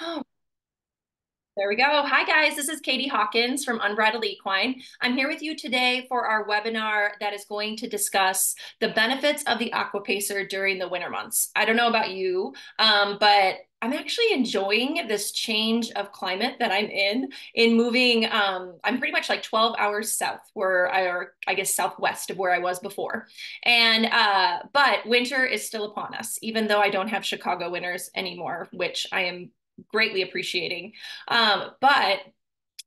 Oh, there we go. Hi, guys. This is Katie Hawkins from Unbridled Equine. I'm here with you today for our webinar that is going to discuss the benefits of the aquapacer during the winter months. I don't know about you, um, but I'm actually enjoying this change of climate that I'm in, in moving. Um, I'm pretty much like 12 hours south, where I, or I guess southwest of where I was before. And, uh, but winter is still upon us, even though I don't have Chicago winters anymore, which I am greatly appreciating. Um, but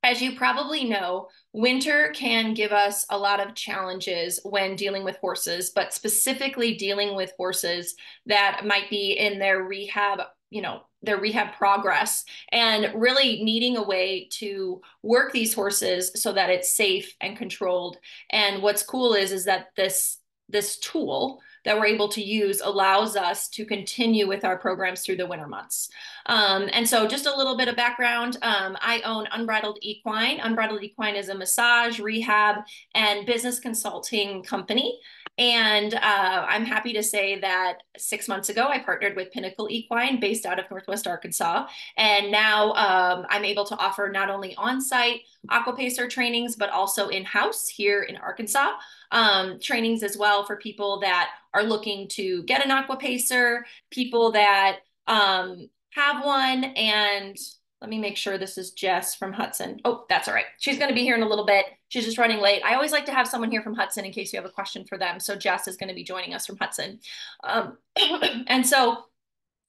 as you probably know, winter can give us a lot of challenges when dealing with horses, but specifically dealing with horses that might be in their rehab, you know, their rehab progress and really needing a way to work these horses so that it's safe and controlled. And what's cool is is that this this tool that we're able to use allows us to continue with our programs through the winter months. Um, and so just a little bit of background, um, I own Unbridled Equine. Unbridled Equine is a massage, rehab, and business consulting company. And uh, I'm happy to say that six months ago, I partnered with Pinnacle Equine based out of Northwest Arkansas. And now um, I'm able to offer not only on site aquapacer trainings, but also in house here in Arkansas. Um, trainings as well for people that are looking to get an aquapacer, people that um, have one, and let me make sure this is Jess from Hudson. Oh, that's all right. She's going to be here in a little bit. She's just running late. I always like to have someone here from Hudson in case you have a question for them. So Jess is going to be joining us from Hudson. Um, and so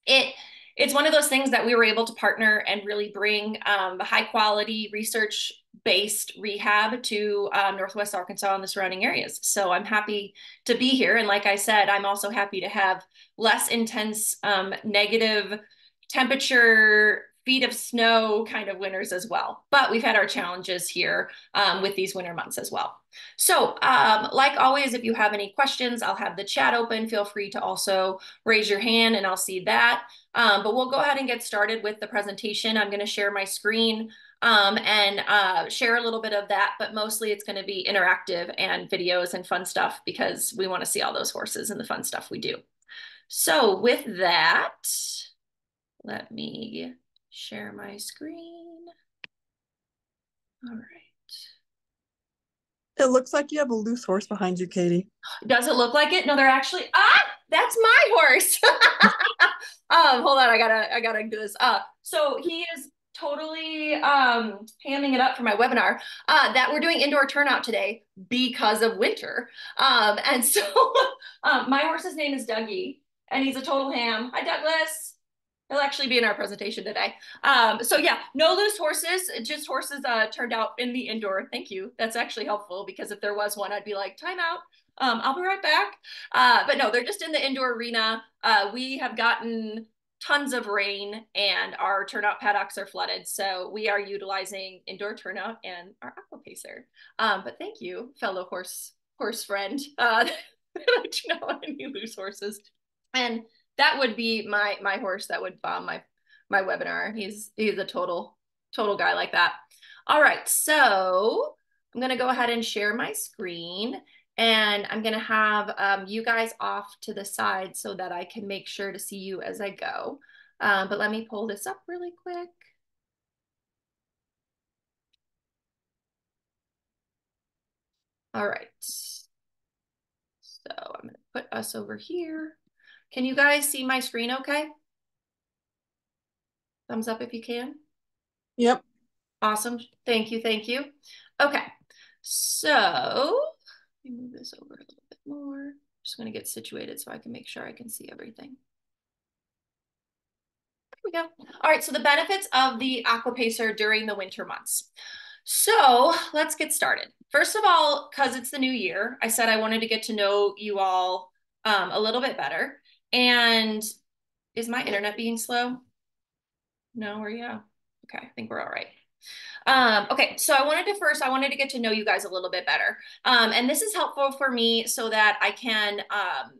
it it's one of those things that we were able to partner and really bring um, high quality research based rehab to um, Northwest Arkansas and the surrounding areas. So I'm happy to be here. And like I said, I'm also happy to have less intense um, negative temperature feet of snow kind of winters as well. But we've had our challenges here um, with these winter months as well. So um, like always, if you have any questions, I'll have the chat open. Feel free to also raise your hand and I'll see that. Um, but we'll go ahead and get started with the presentation. I'm gonna share my screen um, and uh, share a little bit of that, but mostly it's gonna be interactive and videos and fun stuff because we wanna see all those horses and the fun stuff we do. So with that, let me share my screen. All right. It looks like you have a loose horse behind you, Katie. Does it look like it? No, they're actually ah, that's my horse. um, hold on, I gotta I gotta do this. Uh, so he is totally um hamming it up for my webinar uh that we're doing indoor turnout today because of winter. Um, and so um, my horse's name is Dougie, and he's a total ham. Hi, Douglas. He'll actually be in our presentation today. Um, so yeah, no loose horses, just horses uh, turned out in the indoor. Thank you. That's actually helpful because if there was one, I'd be like, time out. Um, I'll be right back. Uh, but no, they're just in the indoor arena. Uh, we have gotten tons of rain and our turnout paddocks are flooded. So we are utilizing indoor turnout and our aquapacer. Um, but thank you, fellow horse horse friend. Uh, don't you know any loose horses? And that would be my my horse that would bomb my my webinar. He's he's a total total guy like that. All right, so I'm gonna go ahead and share my screen and I'm gonna have um, you guys off to the side so that I can make sure to see you as I go. Um, but let me pull this up really quick. All right. So I'm gonna put us over here. Can you guys see my screen okay? Thumbs up if you can. Yep. Awesome. Thank you. Thank you. Okay. So let me move this over a little bit more. I'm just going to get situated so I can make sure I can see everything. There we go. All right. So the benefits of the aquapacer during the winter months. So let's get started. First of all, because it's the new year, I said I wanted to get to know you all um, a little bit better. And is my internet being slow? No, are you? Okay, I think we're all right. Um, okay, so I wanted to first, I wanted to get to know you guys a little bit better. Um, and this is helpful for me so that I can um,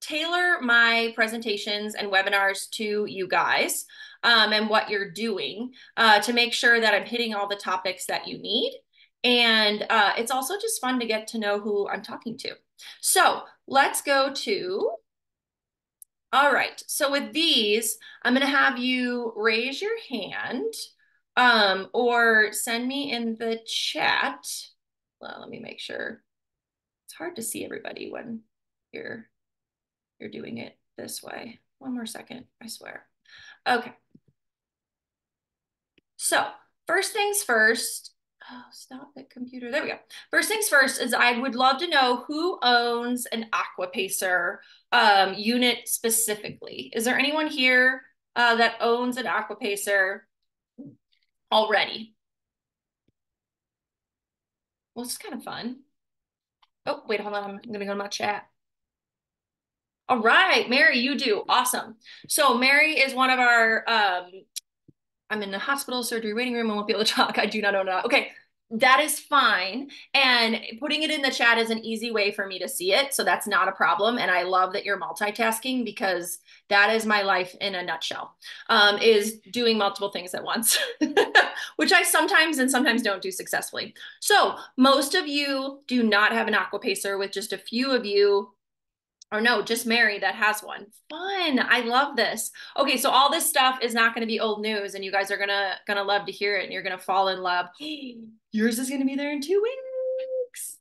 tailor my presentations and webinars to you guys um, and what you're doing uh, to make sure that I'm hitting all the topics that you need. And uh, it's also just fun to get to know who I'm talking to. So let's go to All right. So with these, I'm going to have you raise your hand um, or send me in the chat. Well, let me make sure. It's hard to see everybody when you're you're doing it this way. One more second, I swear. Okay. So first things first, oh, stop it, computer. There we go. First things first is I would love to know who owns an AquaPacer um, unit specifically. Is there anyone here uh, that owns an AquaPacer already? Well, it's kind of fun. Oh, wait, hold on. I'm going to go to my chat. All right, Mary, you do. Awesome. So Mary is one of our um, I'm in the hospital surgery waiting room. I won't be able to talk. I do not know. It. Okay, that is fine. And putting it in the chat is an easy way for me to see it. So that's not a problem. And I love that you're multitasking because that is my life in a nutshell, um, is doing multiple things at once, which I sometimes and sometimes don't do successfully. So most of you do not have an aquapacer with just a few of you or no, just Mary that has one. Fun. I love this. Okay, so all this stuff is not going to be old news and you guys are going to going to love to hear it and you're going to fall in love. Yours is going to be there in 2 weeks.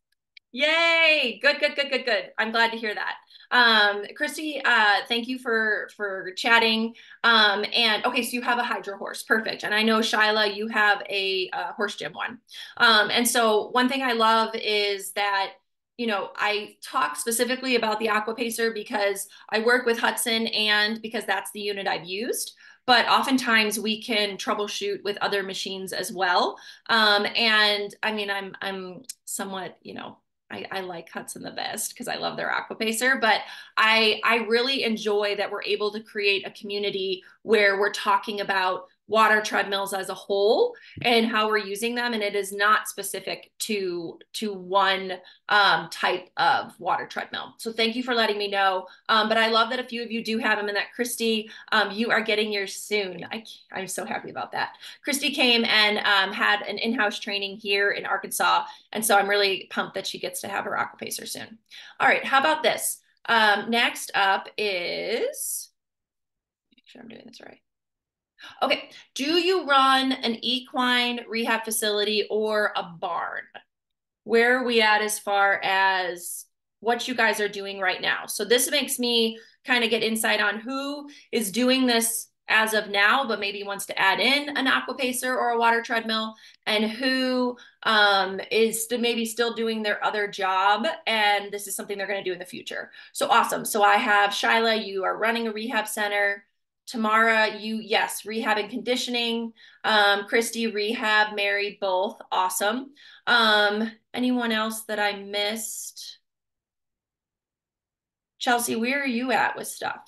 Yay. Good, good, good, good, good. I'm glad to hear that. Um, Christy, uh, thank you for for chatting. Um, and okay, so you have a hydro horse, perfect. And I know Shyla, you have a, a horse gym one. Um, and so one thing I love is that you know, I talk specifically about the Aquapacer because I work with Hudson and because that's the unit I've used. But oftentimes we can troubleshoot with other machines as well. Um, and I mean, I'm I'm somewhat, you know, I, I, like Hudson the best because I love their aquapacer, but I I really enjoy that we're able to create a community where we're talking about water treadmills as a whole and how we're using them. And it is not specific to to one um, type of water treadmill. So thank you for letting me know. Um, but i love that a few of you do have them and that christy um, you are getting yours soon. I, i'm so happy about that. Christy came and um, had an in-house training here in arkansas. And so i'm really pumped that she gets to have her aquapacer soon. All right how about this? Um, next up is make sure i'm doing this right Okay, do you run an equine rehab facility or a barn? Where are we at as far as what you guys are doing right now? So this makes me kind of get insight on who is doing this as of now, but maybe wants to add in an aquapacer or a water treadmill, and who um, is maybe still doing their other job, and this is something they're going to do in the future. So awesome. So I have Shyla, you are running a rehab center. Tamara, you, yes, rehab and conditioning. Um, Christy, rehab, Mary, both. Awesome. Um, anyone else that I missed? Chelsea, where are you at with stuff?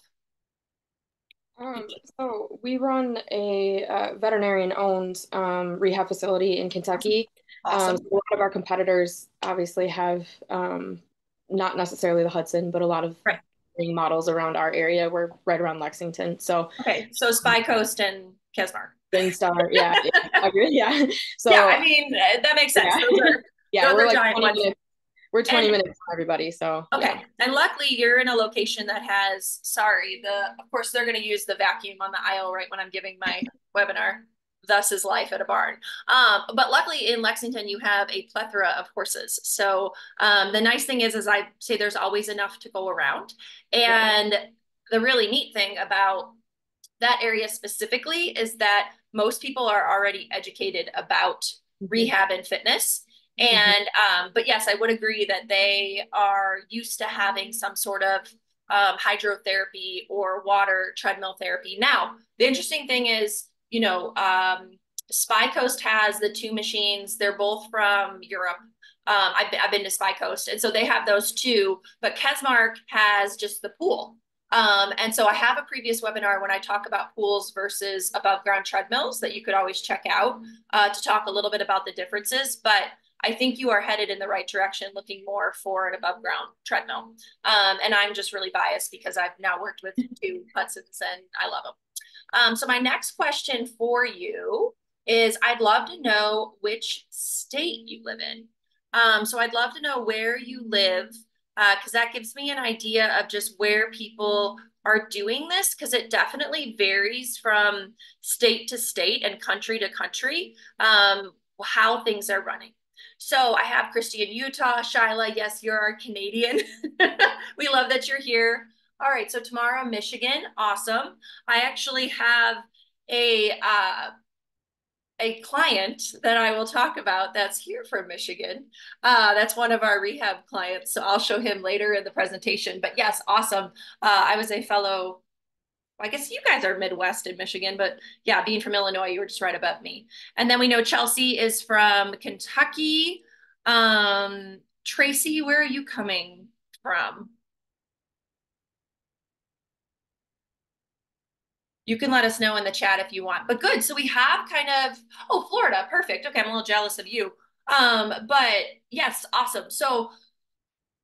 Um, so we run a uh, veterinarian-owned um, rehab facility in Kentucky. Awesome. Um, so a lot of our competitors obviously have um, not necessarily the Hudson, but a lot of right models around our area. We're right around Lexington. So okay, so Spy Coast and Kesmarc. Star, yeah, yeah, yeah. So yeah, I mean uh, that makes sense. Yeah, are, yeah we're like 20 minutes, we're 20 and, minutes from everybody. So okay, yeah. and luckily you're in a location that has. Sorry, the of course they're going to use the vacuum on the aisle right when I'm giving my webinar thus is life at a barn. Um, but luckily in Lexington, you have a plethora of horses. So um, the nice thing is, as I say, there's always enough to go around. And yeah. the really neat thing about that area specifically is that most people are already educated about mm-hmm. rehab and fitness. Mm-hmm. And, um, but yes, I would agree that they are used to having some sort of um, hydrotherapy or water treadmill therapy. Now, the interesting thing is, you know, um, Spy Coast has the two machines. They're both from Europe. Um, I've, I've been to Spy Coast, and so they have those two. But Kesmarc has just the pool. Um, and so I have a previous webinar when I talk about pools versus above ground treadmills that you could always check out uh, to talk a little bit about the differences. But I think you are headed in the right direction, looking more for an above ground treadmill. Um, and I'm just really biased because I've now worked with two Hudsons and I love them. Um, so my next question for you is I'd love to know which state you live in. Um, so I'd love to know where you live because uh, that gives me an idea of just where people are doing this because it definitely varies from state to state and country to country um, how things are running. So I have Christy in Utah. Shyla, yes, you're our Canadian. we love that you're here. All right, so Tamara, Michigan, awesome. I actually have a uh, a client that I will talk about that's here from Michigan. Uh, that's one of our rehab clients. So I'll show him later in the presentation. But yes, awesome. Uh, I was a fellow, I guess you guys are Midwest in Michigan, but yeah, being from Illinois, you were just right above me. And then we know Chelsea is from Kentucky. Um, Tracy, where are you coming from? You can let us know in the chat if you want. But good. So we have kind of, oh, Florida. Perfect. Okay. I'm a little jealous of you. Um, but yes, awesome. So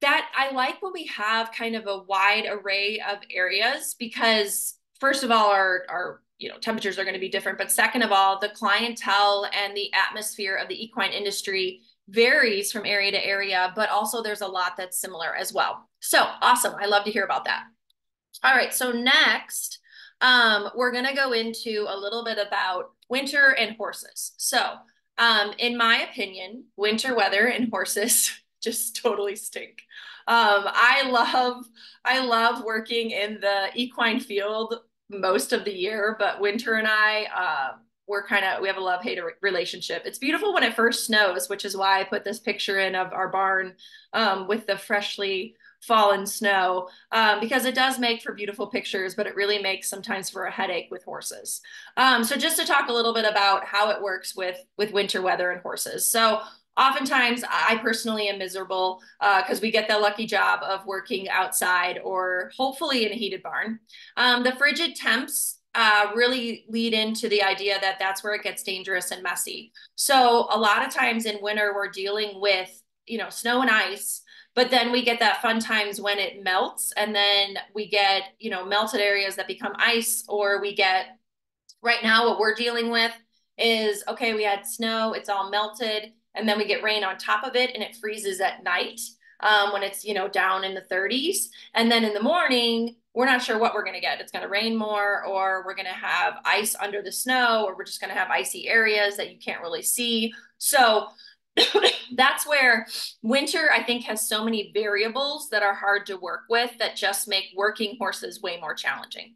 that I like when we have kind of a wide array of areas because first of all, our, our you know temperatures are going to be different but second of all the clientele and the atmosphere of the equine industry varies from area to area but also there's a lot that's similar as well so awesome i love to hear about that all right so next um, we're going to go into a little bit about winter and horses. So, um, in my opinion, winter weather and horses just totally stink. Um, I love I love working in the equine field most of the year, but Winter and I uh, we're kind of we have a love hate relationship. It's beautiful when it first snows, which is why I put this picture in of our barn um, with the freshly fallen snow um, because it does make for beautiful pictures, but it really makes sometimes for a headache with horses. Um, so just to talk a little bit about how it works with with winter weather and horses. So oftentimes I personally am miserable because uh, we get the lucky job of working outside or hopefully in a heated barn. Um, the frigid temps uh, really lead into the idea that that's where it gets dangerous and messy. So a lot of times in winter, we're dealing with, you know, snow and ice but then we get that fun times when it melts and then we get you know melted areas that become ice or we get right now what we're dealing with is okay we had snow it's all melted and then we get rain on top of it and it freezes at night um, when it's you know down in the 30s and then in the morning we're not sure what we're going to get. It's going to rain more or we're going to have ice under the snow or we're just going to have icy areas that you can't really see. So that's where winter, I think, has so many variables that are hard to work with that just make working horses way more challenging.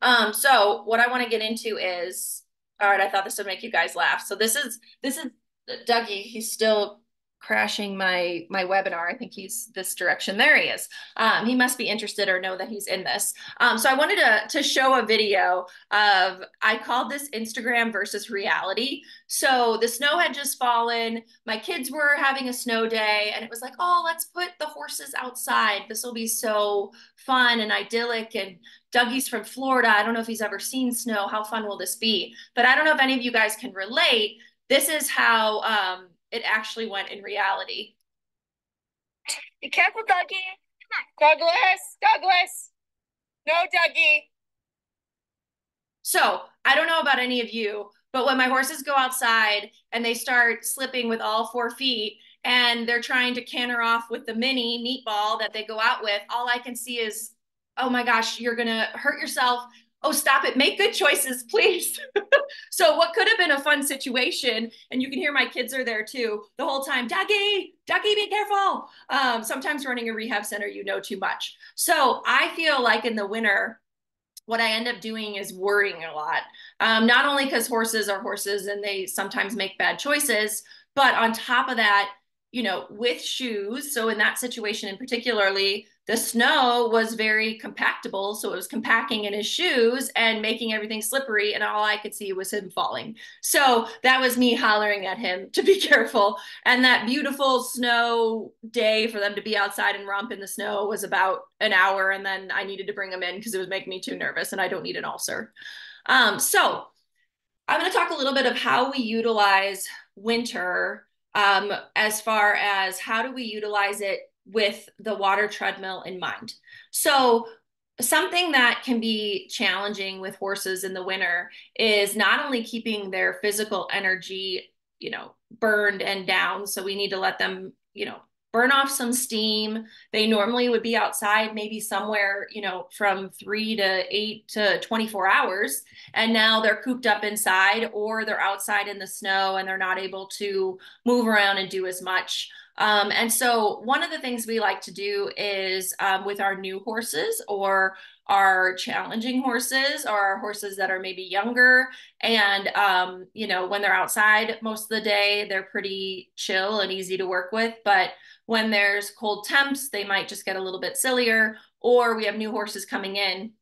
Um, so what I want to get into is, all right, I thought this would make you guys laugh. So this is, this is Dougie. He's still crashing my my webinar. I think he's this direction. There he is. Um, he must be interested or know that he's in this. Um, so I wanted to to show a video of I called this Instagram versus reality. So the snow had just fallen. My kids were having a snow day, and it was like, oh, let's put the horses outside. This will be so fun and idyllic. And Dougie's from Florida. I don't know if he's ever seen snow. How fun will this be? But I don't know if any of you guys can relate. This is how um, it actually went in reality. Be careful, Dougie. Douglas, Douglas. No, Dougie. So I don't know about any of you, but when my horses go outside and they start slipping with all four feet and they're trying to canter off with the mini meatball that they go out with, all I can see is, oh my gosh, you're going to hurt yourself oh stop it make good choices please so what could have been a fun situation and you can hear my kids are there too the whole time dougie dougie be careful um, sometimes running a rehab center you know too much so i feel like in the winter what I end up doing is worrying a lot. Um, not only because horses are horses and they sometimes make bad choices, but on top of that, you know, with shoes. So in that situation in particularly, the snow was very compactable. So it was compacting in his shoes and making everything slippery. And all I could see was him falling. So that was me hollering at him to be careful. And that beautiful snow day for them to be outside and romp in the snow was about an hour. And then I needed to bring him in because it was making me too nervous and I don't need an ulcer. Um, so I'm going to talk a little bit of how we utilize winter um, as far as how do we utilize it with the water treadmill in mind. So something that can be challenging with horses in the winter is not only keeping their physical energy, you know, burned and down. So we need to let them, you know, burn off some steam. They normally would be outside maybe somewhere, you know, from three to eight to 24 hours. And now they're cooped up inside or they're outside in the snow and they're not able to move around and do as much. Um, and so one of the things we like to do is um, with our new horses or our challenging horses or our horses that are maybe younger and um, you know when they're outside most of the day they're pretty chill and easy to work with. But when there's cold temps they might just get a little bit sillier or we have new horses coming in.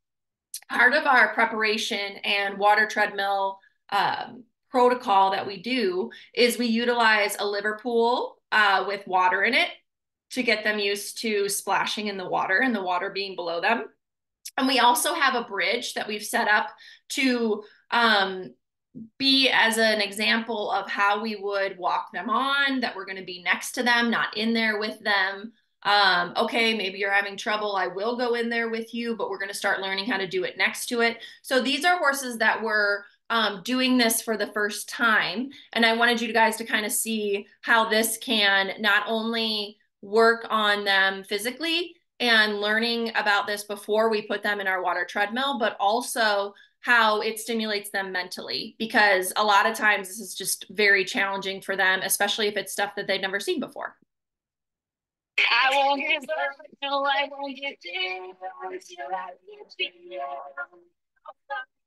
Part of our preparation and water treadmill um, protocol that we do is we utilize a Liverpool uh, with water in it to get them used to splashing in the water and the water being below them. And we also have a bridge that we've set up to um, be as an example of how we would walk them on, that we're going to be next to them, not in there with them. Um, okay, maybe you're having trouble. I will go in there with you, but we're going to start learning how to do it next to it. So these are horses that were um, doing this for the first time. And I wanted you guys to kind of see how this can not only work on them physically and learning about this before we put them in our water treadmill, but also how it stimulates them mentally because a lot of times this is just very challenging for them, especially if it's stuff that they've never seen before. I won't give up, no, I won't until I get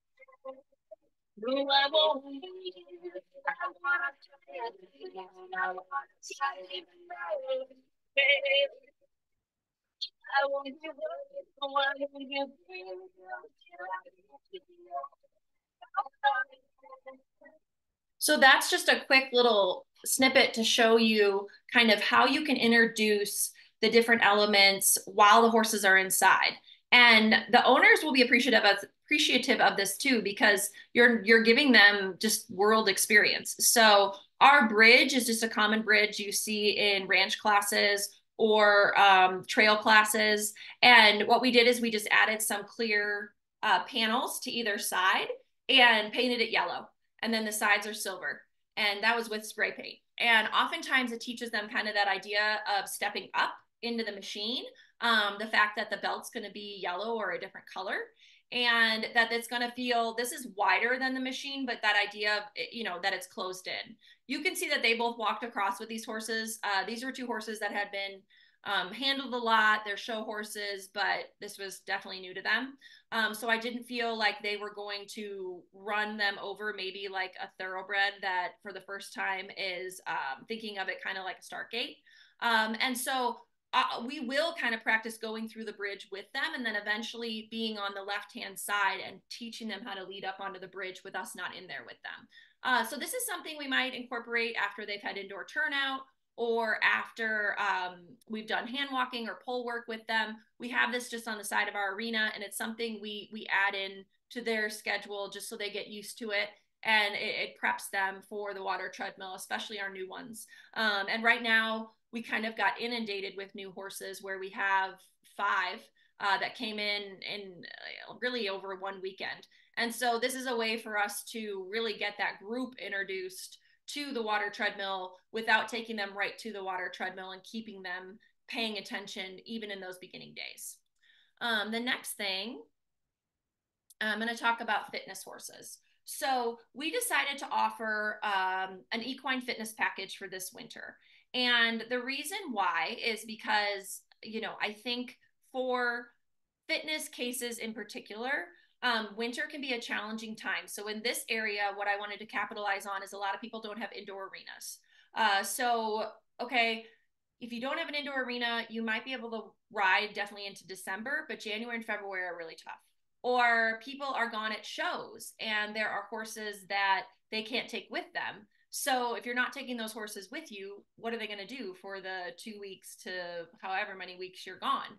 so that's just a quick little snippet to show you kind of how you can introduce the different elements while the horses are inside. And the owners will be appreciative of appreciative of this too because you're you're giving them just world experience. So our bridge is just a common bridge you see in ranch classes or um, trail classes. And what we did is we just added some clear uh, panels to either side and painted it yellow. And then the sides are silver. And that was with spray paint. And oftentimes it teaches them kind of that idea of stepping up into the machine. Um, the fact that the belt's going to be yellow or a different color and that it's going to feel this is wider than the machine but that idea of you know that it's closed in. You can see that they both walked across with these horses. Uh, these were two horses that had been um, handled a lot. They're show horses but this was definitely new to them. Um, so i didn't feel like they were going to run them over maybe like a thoroughbred that for the first time is um, thinking of it kind of like a start gate um, and so uh, we will kind of practice going through the bridge with them and then eventually being on the left hand side and teaching them how to lead up onto the bridge with us not in there with them. Uh, so this is something we might incorporate after they've had indoor turnout or after um, we've done hand walking or pole work with them. We have this just on the side of our arena and it's something we we add in to their schedule just so they get used to it and it, it preps them for the water treadmill, especially our new ones. Um, and right now we kind of got inundated with new horses where we have five uh, that came in in uh, really over one weekend. And so this is a way for us to really get that group introduced to the water treadmill without taking them right to the water treadmill and keeping them paying attention even in those beginning days. Um, the next thing, I'm going to talk about fitness horses. So we decided to offer um, an equine fitness package for this winter. And the reason why is because, you know, I think for fitness cases in particular, um, winter can be a challenging time. So in this area, what I wanted to capitalize on is a lot of people don't have indoor arenas. Uh, so, okay, if you don't have an indoor arena, you might be able to ride definitely into December, but January and February are really tough. Or people are gone at shows and there are horses that they can't take with them. So if you're not taking those horses with you, what are they going to do for the two weeks to however many weeks you're gone?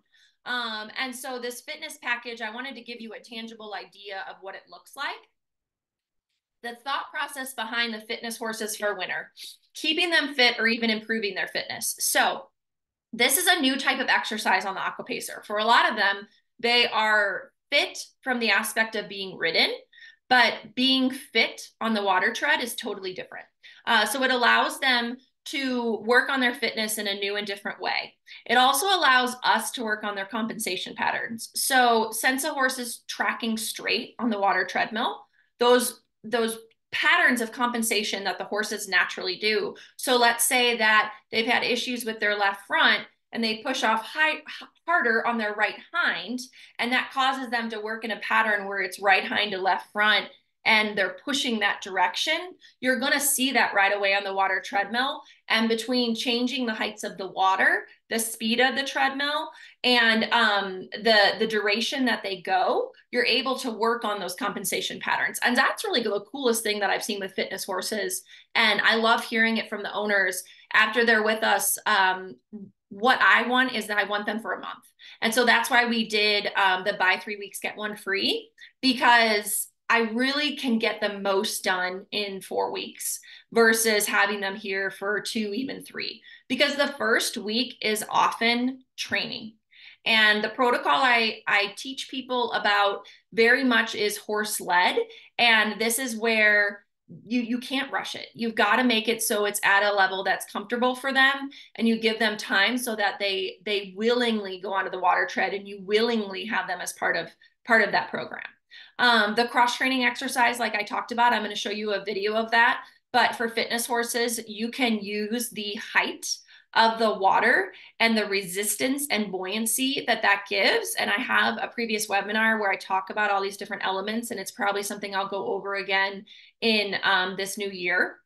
Um, and so this fitness package, I wanted to give you a tangible idea of what it looks like. The thought process behind the fitness horses for winter, keeping them fit or even improving their fitness. So this is a new type of exercise on the aquapacer. For a lot of them, they are fit from the aspect of being ridden, but being fit on the water tread is totally different. Uh, so it allows them to work on their fitness in a new and different way. It also allows us to work on their compensation patterns. So since a horse is tracking straight on the water treadmill, those those patterns of compensation that the horses naturally do. So let's say that they've had issues with their left front and they push off high, harder on their right hind and that causes them to work in a pattern where it's right hind to left front and they're pushing that direction, you're going to see that right away on the water treadmill. And between changing the heights of the water, the speed of the treadmill, and um, the the duration that they go, you're able to work on those compensation patterns. And that's really the coolest thing that I've seen with fitness horses. And I love hearing it from the owners after they're with us. Um, what I want is that I want them for a month. And so that's why we did um, the buy three weeks, get one free, because I really can get the most done in four weeks versus having them here for two, even three. Because the first week is often training. And the protocol I, I teach people about very much is horse led. And this is where you you can't rush it. You've got to make it so it's at a level that's comfortable for them and you give them time so that they they willingly go onto the water tread and you willingly have them as part of part of that program. Um, the cross training exercise, like I talked about, I'm going to show you a video of that. But for fitness horses, you can use the height of the water and the resistance and buoyancy that that gives. And I have a previous webinar where I talk about all these different elements, and it's probably something I'll go over again in um, this new year.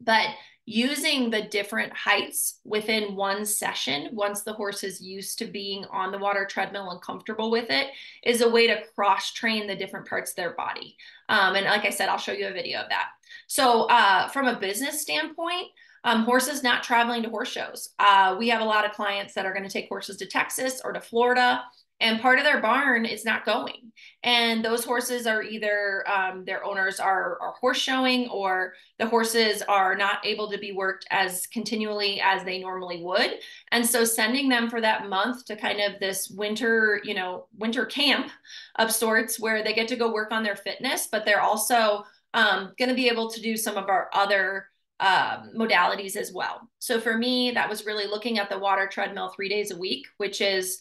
But using the different heights within one session, once the horse is used to being on the water treadmill and comfortable with it, is a way to cross train the different parts of their body. Um, and like I said, I'll show you a video of that. So, uh, from a business standpoint, um, horses not traveling to horse shows. Uh, we have a lot of clients that are going to take horses to Texas or to Florida and part of their barn is not going and those horses are either um, their owners are, are horse showing or the horses are not able to be worked as continually as they normally would and so sending them for that month to kind of this winter you know winter camp of sorts where they get to go work on their fitness but they're also um, going to be able to do some of our other um, modalities as well. So for me, that was really looking at the water treadmill three days a week, which is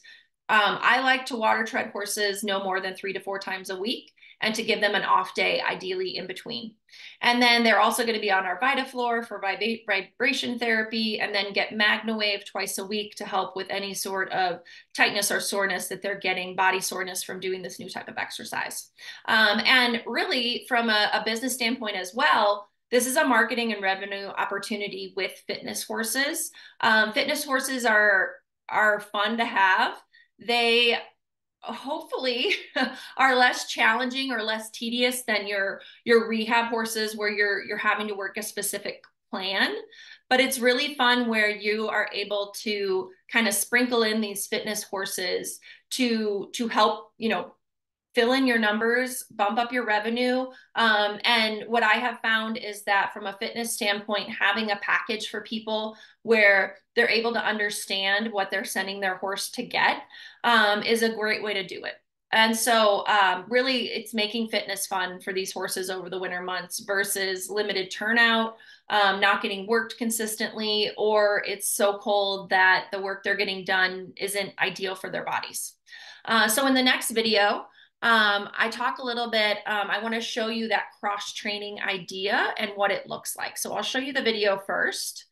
um, I like to water tread horses no more than three to four times a week and to give them an off day, ideally in between. And then they're also going to be on our VitaFloor for vib- vibration therapy and then get MagnaWave twice a week to help with any sort of tightness or soreness that they're getting, body soreness from doing this new type of exercise. Um, and really, from a, a business standpoint as well, this is a marketing and revenue opportunity with fitness horses. Um, fitness horses are are fun to have they hopefully are less challenging or less tedious than your your rehab horses where you're you're having to work a specific plan. But it's really fun where you are able to kind of sprinkle in these fitness horses to to help you know fill in your numbers, bump up your revenue. Um, and what I have found is that from a fitness standpoint, having a package for people where they're able to understand what they're sending their horse to get um, is a great way to do it. And so, um, really, it's making fitness fun for these horses over the winter months versus limited turnout, um, not getting worked consistently, or it's so cold that the work they're getting done isn't ideal for their bodies. Uh, so, in the next video, um, I talk a little bit, um, I wanna show you that cross training idea and what it looks like. So I'll show you the video first.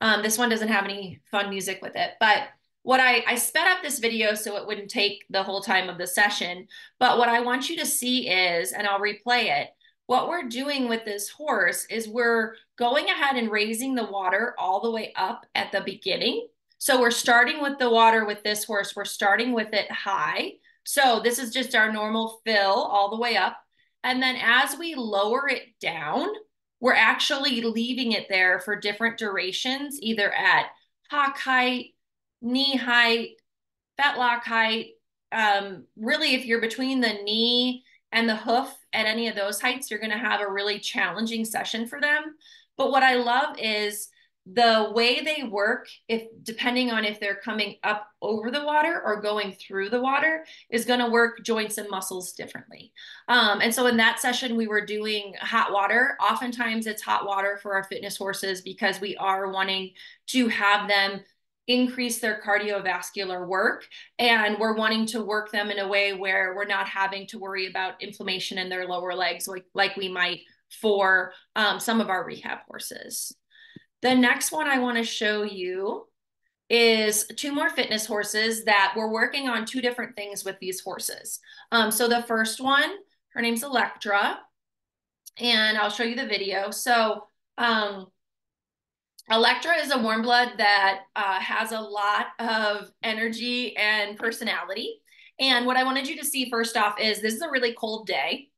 Um, this one doesn't have any fun music with it, but what I, I sped up this video so it wouldn't take the whole time of the session, but what I want you to see is, and I'll replay it, what we're doing with this horse is we're going ahead and raising the water all the way up at the beginning. So we're starting with the water with this horse, we're starting with it high. So this is just our normal fill all the way up. And then as we lower it down, we're actually leaving it there for different durations, either at hock height, knee height, fetlock height. Um, really, if you're between the knee and the hoof at any of those heights, you're going to have a really challenging session for them. But what I love is the way they work if depending on if they're coming up over the water or going through the water is going to work joints and muscles differently. Um, and so in that session we were doing hot water. Oftentimes it's hot water for our fitness horses because we are wanting to have them increase their cardiovascular work and we're wanting to work them in a way where we're not having to worry about inflammation in their lower legs like like we might for um, some of our rehab horses the next one I want to show you is two more fitness horses that we're working on two different things with these horses. Um, so the first one, her name's Electra, and I'll show you the video. So um, Electra is a warm blood that uh, has a lot of energy and personality. And what I wanted you to see first off is this is a really cold day.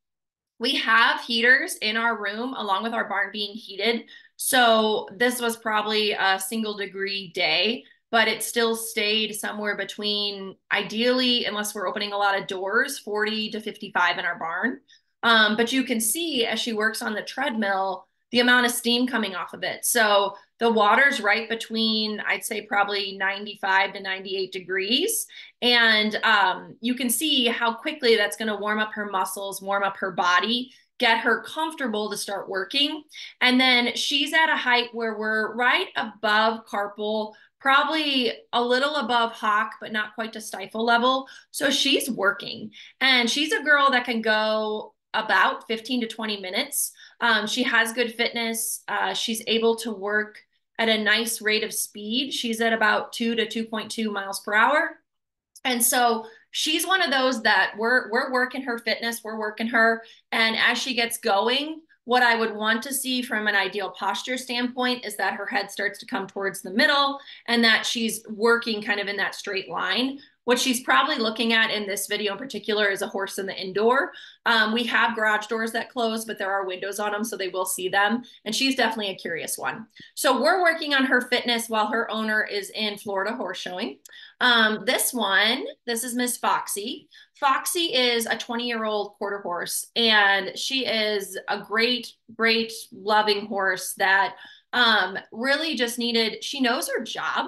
We have heaters in our room along with our barn being heated so this was probably a single degree day, but it still stayed somewhere between, ideally, unless we're opening a lot of doors, 40 to 55 in our barn. Um, but you can see as she works on the treadmill, the amount of steam coming off of it. So the water's right between, I'd say probably 95 to 98 degrees. And um, you can see how quickly that's going to warm up her muscles, warm up her body get her comfortable to start working. And then she's at a height where we're right above carpal, probably a little above hock, but not quite to stifle level. So she's working and she's a girl that can go about 15 to 20 minutes. Um, she has good fitness. Uh, she's able to work at a nice rate of speed. She's at about two to 2.2 miles per hour. And so she's one of those that we're we're working her fitness, we're working her, and as she gets going, what I would want to see from an ideal posture standpoint is that her head starts to come towards the middle and that she's working kind of in that straight line what she's probably looking at in this video in particular is a horse in the indoor. Um, we have garage doors that close, but there are windows on them, so they will see them. And she's definitely a curious one. So we're working on her fitness while her owner is in Florida horse showing. Um, this one, this is Miss Foxy. Foxy is a 20 year old quarter horse, and she is a great, great, loving horse that um, really just needed, she knows her job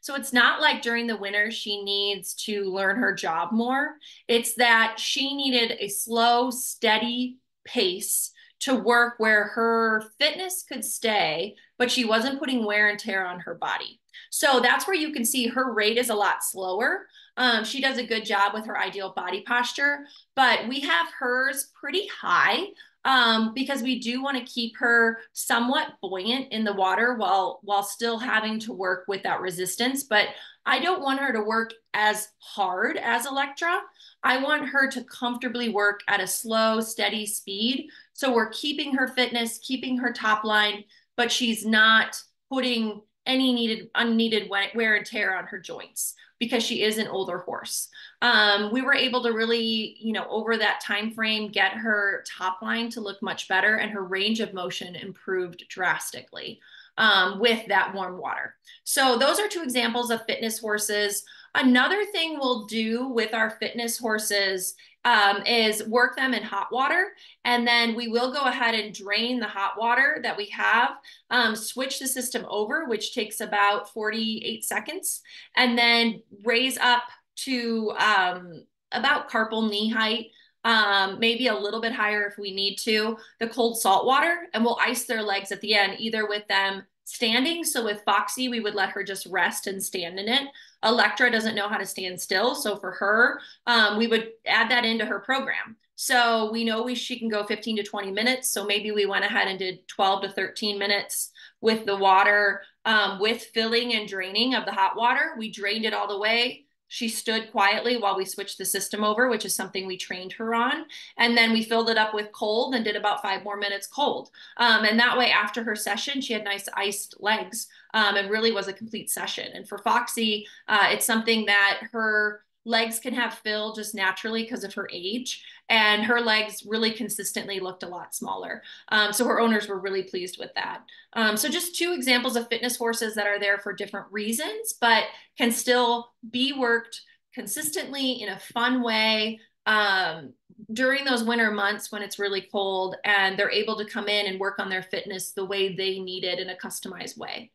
so it's not like during the winter she needs to learn her job more. It's that she needed a slow, steady pace to work where her fitness could stay, but she wasn't putting wear and tear on her body. So that's where you can see her rate is a lot slower. Um, she does a good job with her ideal body posture, but we have hers pretty high um, because we do want to keep her somewhat buoyant in the water while while still having to work with that resistance. But I don't want her to work as hard as Electra. I want her to comfortably work at a slow, steady speed. So we're keeping her fitness, keeping her top line, but she's not putting any needed unneeded wear and tear on her joints because she is an older horse. Um, we were able to really, you know, over that time frame, get her top line to look much better, and her range of motion improved drastically um, with that warm water. So those are two examples of fitness horses. Another thing we'll do with our fitness horses um, is work them in hot water. And then we will go ahead and drain the hot water that we have, um, switch the system over, which takes about 48 seconds, and then raise up to um, about carpal knee height um, maybe a little bit higher if we need to, the cold salt water, and we'll ice their legs at the end, either with them standing. So with Foxy, we would let her just rest and stand in it. Electra doesn't know how to stand still. So for her, um, we would add that into her program. So we know we, she can go 15 to 20 minutes. So maybe we went ahead and did 12 to 13 minutes with the water, um, with filling and draining of the hot water. We drained it all the way she stood quietly while we switched the system over, which is something we trained her on. And then we filled it up with cold and did about five more minutes cold. Um, and that way, after her session, she had nice iced legs um, and really was a complete session. And for Foxy, uh, it's something that her legs can have fill just naturally because of her age and her legs really consistently looked a lot smaller. Um, so her owners were really pleased with that. Um, so just two examples of fitness horses that are there for different reasons but can still be worked consistently in a fun way um, during those winter months when it's really cold and they're able to come in and work on their fitness the way they need it in a customized way.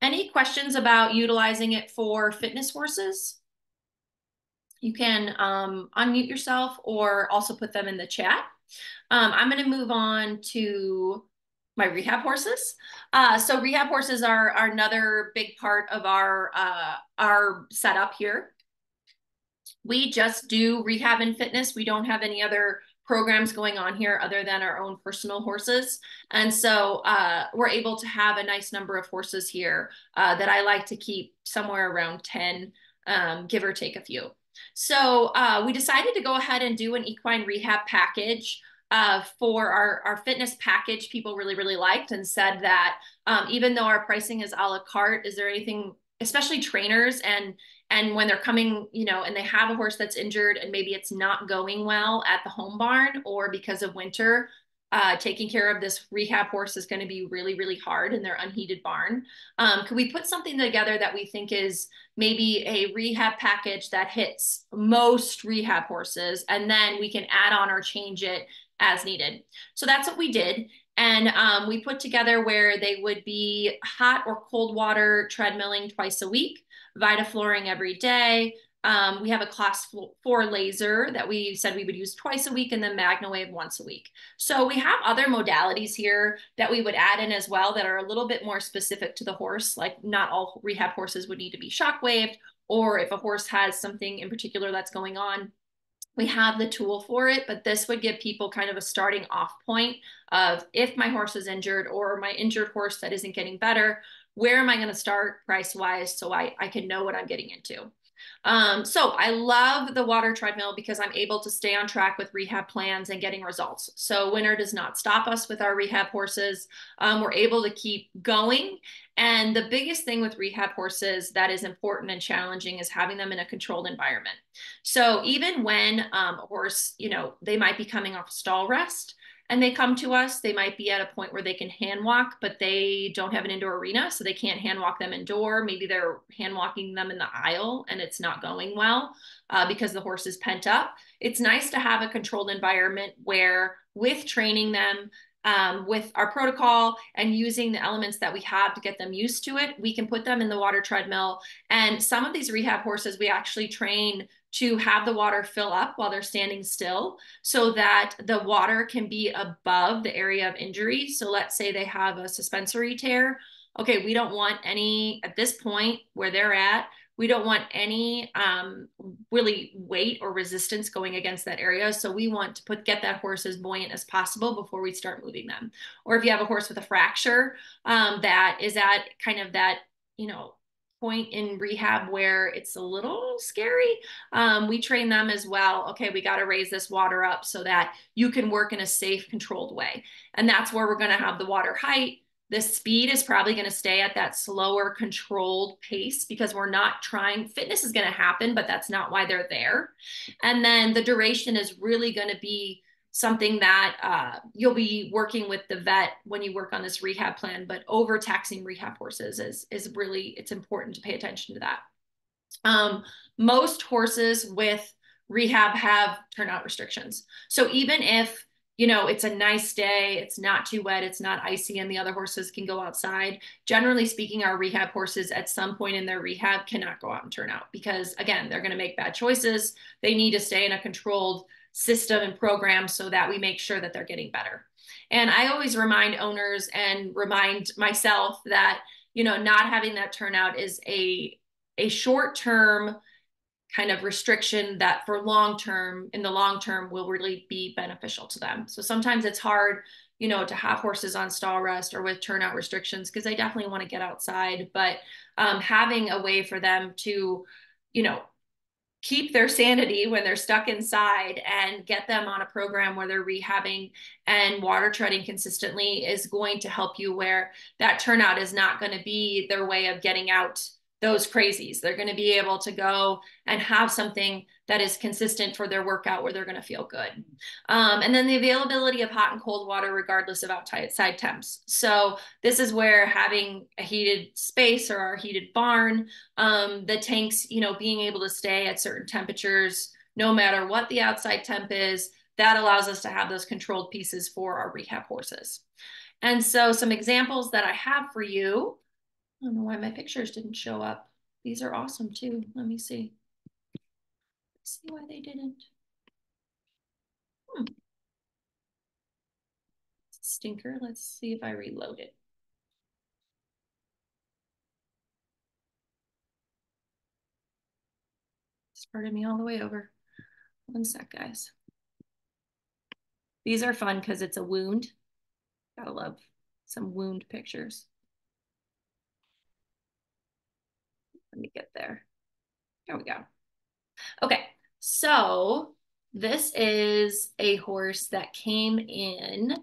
Any questions about utilizing it for fitness horses? You can um, unmute yourself or also put them in the chat. Um, I'm going to move on to my rehab horses. Uh, so rehab horses are, are another big part of our uh, our setup here. We just do rehab and fitness. We don't have any other programs going on here other than our own personal horses. And so uh, we're able to have a nice number of horses here uh, that I like to keep somewhere around 10, um, give or take a few. So uh, we decided to go ahead and do an equine rehab package uh, for our, our fitness package people really, really liked and said that um, even though our pricing is a la carte, is there anything, especially trainers and and when they're coming, you know, and they have a horse that's injured and maybe it's not going well at the home barn or because of winter, uh, taking care of this rehab horse is going to be really, really hard in their unheated barn. Um, could we put something together that we think is maybe a rehab package that hits most rehab horses, and then we can add on or change it as needed. So that's what we did. And um, we put together where they would be hot or cold water treadmilling twice a week, Vitafloring every day. Um, we have a class four laser that we said we would use twice a week and then MagnaWave once a week. So we have other modalities here that we would add in as well that are a little bit more specific to the horse. Like not all rehab horses would need to be shock waved, or if a horse has something in particular that's going on, we have the tool for it, but this would give people kind of a starting off point of if my horse is injured or my injured horse that isn't getting better, where am I going to start price wise so I, I can know what I'm getting into. Um, so I love the water treadmill because I'm able to stay on track with rehab plans and getting results. So winter does not stop us with our rehab horses. Um, we're able to keep going. And the biggest thing with rehab horses that is important and challenging is having them in a controlled environment. So even when um, a horse, you know, they might be coming off stall rest, and they come to us, they might be at a point where they can hand walk, but they don't have an indoor arena, so they can't hand walk them indoor. Maybe they're hand walking them in the aisle and it's not going well uh, because the horse is pent up. It's nice to have a controlled environment where, with training them, um, with our protocol and using the elements that we have to get them used to it, we can put them in the water treadmill. And some of these rehab horses, we actually train to have the water fill up while they're standing still so that the water can be above the area of injury. So let's say they have a suspensory tear. Okay, we don't want any at this point where they're at. We don't want any um, really weight or resistance going against that area. So we want to put get that horse as buoyant as possible before we start moving them. Or if you have a horse with a fracture um, that is at kind of that, you know, point in rehab where it's a little scary, um, we train them as well. Okay, we got to raise this water up so that you can work in a safe, controlled way. And that's where we're going to have the water height. The speed is probably going to stay at that slower, controlled pace because we're not trying. Fitness is going to happen, but that's not why they're there. And then the duration is really going to be something that uh, you'll be working with the vet when you work on this rehab plan but overtaxing rehab horses is is really it's important to pay attention to that. Um, most horses with rehab have turnout restrictions. So even if you know it's a nice day it's not too wet it's not icy and the other horses can go outside generally speaking our rehab horses at some point in their rehab cannot go out and turn out because again they're going to make bad choices. They need to stay in a controlled system and program so that we make sure that they're getting better. And I always remind owners and remind myself that, you know, not having that turnout is a, a short term kind of restriction that for long term, in the long term, will really be beneficial to them. So sometimes it's hard, you know, to have horses on stall rest or with turnout restrictions because they definitely want to get outside. But um, having a way for them to, you know, keep their sanity when they're stuck inside and get them on a program where they're rehabbing and water treading consistently is going to help you where that turnout is not going to be their way of getting out those crazies. They're going to be able to go and have something that is consistent for their workout where they're going to feel good. Um, and then the availability of hot and cold water, regardless of outside temps. So this is where having a heated space or our heated barn, um, the tanks, you know, being able to stay at certain temperatures, no matter what the outside temp is, that allows us to have those controlled pieces for our rehab horses. And so some examples that I have for you I don't know why my pictures didn't show up. These are awesome too. Let me see. Let's see why they didn't. Hmm. Stinker. Let's see if I reload it. Started me all the way over. One sec, guys. These are fun because it's a wound. Gotta love some wound pictures. Let me get there. There we go. Okay, so this is a horse that came in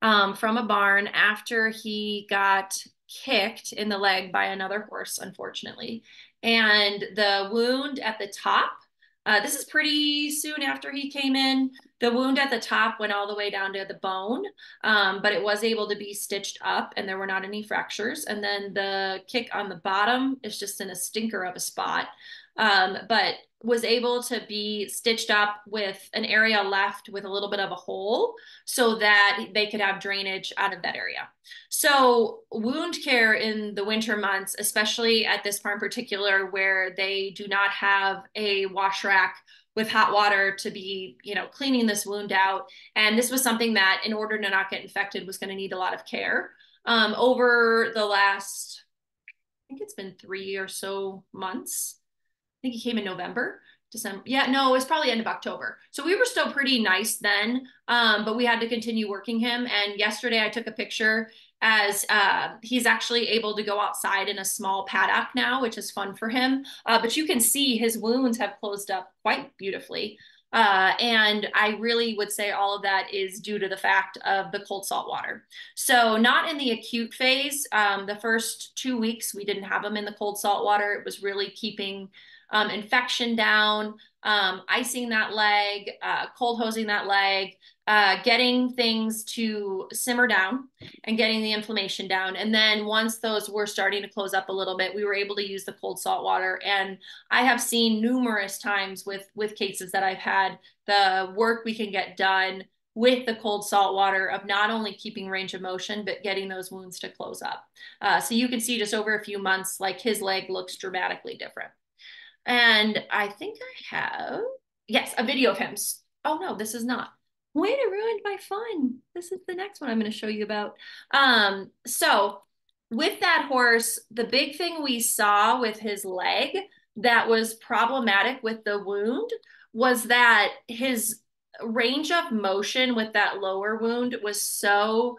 um, from a barn after he got kicked in the leg by another horse, unfortunately. And the wound at the top, uh, this is pretty soon after he came in. The wound at the top went all the way down to the bone, um, but it was able to be stitched up and there were not any fractures. And then the kick on the bottom is just in a stinker of a spot. Um, but was able to be stitched up with an area left with a little bit of a hole so that they could have drainage out of that area. So wound care in the winter months, especially at this farm particular where they do not have a wash rack with hot water to be, you know, cleaning this wound out. And this was something that in order to not get infected was going to need a lot of care. Um, over the last, I think it's been three or so months. I think he came in November. December. Yeah, no, it was probably end of October. So we were still pretty nice then, um, but we had to continue working him. And yesterday I took a picture as uh, he's actually able to go outside in a small paddock now, which is fun for him. Uh, but you can see his wounds have closed up quite beautifully. Uh, and I really would say all of that is due to the fact of the cold salt water. So not in the acute phase. Um, the first two weeks, we didn't have him in the cold salt water. It was really keeping um, infection down, um, icing that leg, uh, cold hosing that leg, uh, getting things to simmer down and getting the inflammation down. And then once those were starting to close up a little bit, we were able to use the cold salt water. And I have seen numerous times with with cases that I've had the work we can get done with the cold salt water of not only keeping range of motion, but getting those wounds to close up. Uh, so you can see just over a few months, like his leg looks dramatically different. And I think I have, yes, a video of him. Oh no, this is not. Way to ruin my fun. This is the next one I'm going to show you about. Um, so with that horse, the big thing we saw with his leg that was problematic with the wound was that his range of motion with that lower wound was so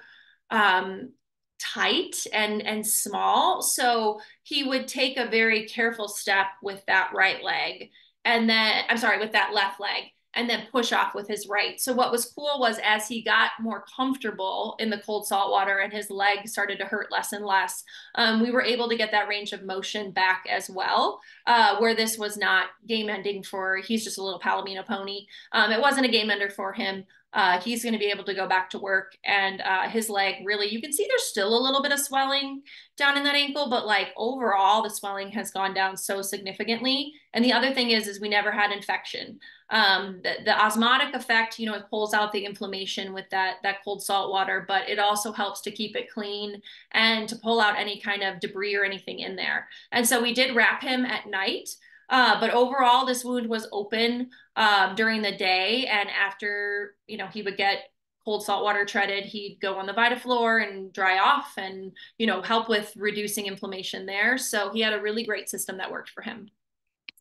um, tight and and small so he would take a very careful step with that right leg and then i'm sorry with that left leg and then push off with his right. So what was cool was as he got more comfortable in the cold salt water and his leg started to hurt less and less, um, we were able to get that range of motion back as well, uh, where this was not game ending for, he's just a little Palomino pony. Um, it wasn't a game ender for him. Uh, he's going to be able to go back to work and uh, his leg really you can see there's still a little bit of swelling down in that ankle but like overall the swelling has gone down so significantly and the other thing is is we never had infection um, the, the osmotic effect, you know, it pulls out the inflammation with that, that cold salt water, but it also helps to keep it clean and to pull out any kind of debris or anything in there. And so we did wrap him at night. Uh, but overall, this wound was open um, during the day. And after, you know, he would get cold salt water treated, he'd go on the VitaFloor and dry off and, you know, help with reducing inflammation there. So he had a really great system that worked for him.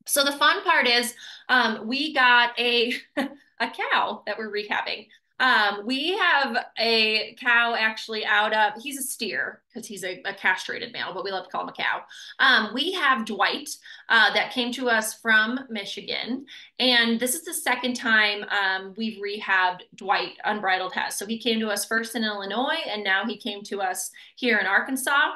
So the fun part is um, we got a, a cow that we're rehabbing. Um, we have a cow actually out of, he's a steer because he's a, a, castrated male, but we love to call him a cow. Um, we have Dwight uh, that came to us from Michigan. And this is the second time um, we've rehabbed Dwight Unbridled has. So he came to us first in Illinois and now he came to us here in Arkansas.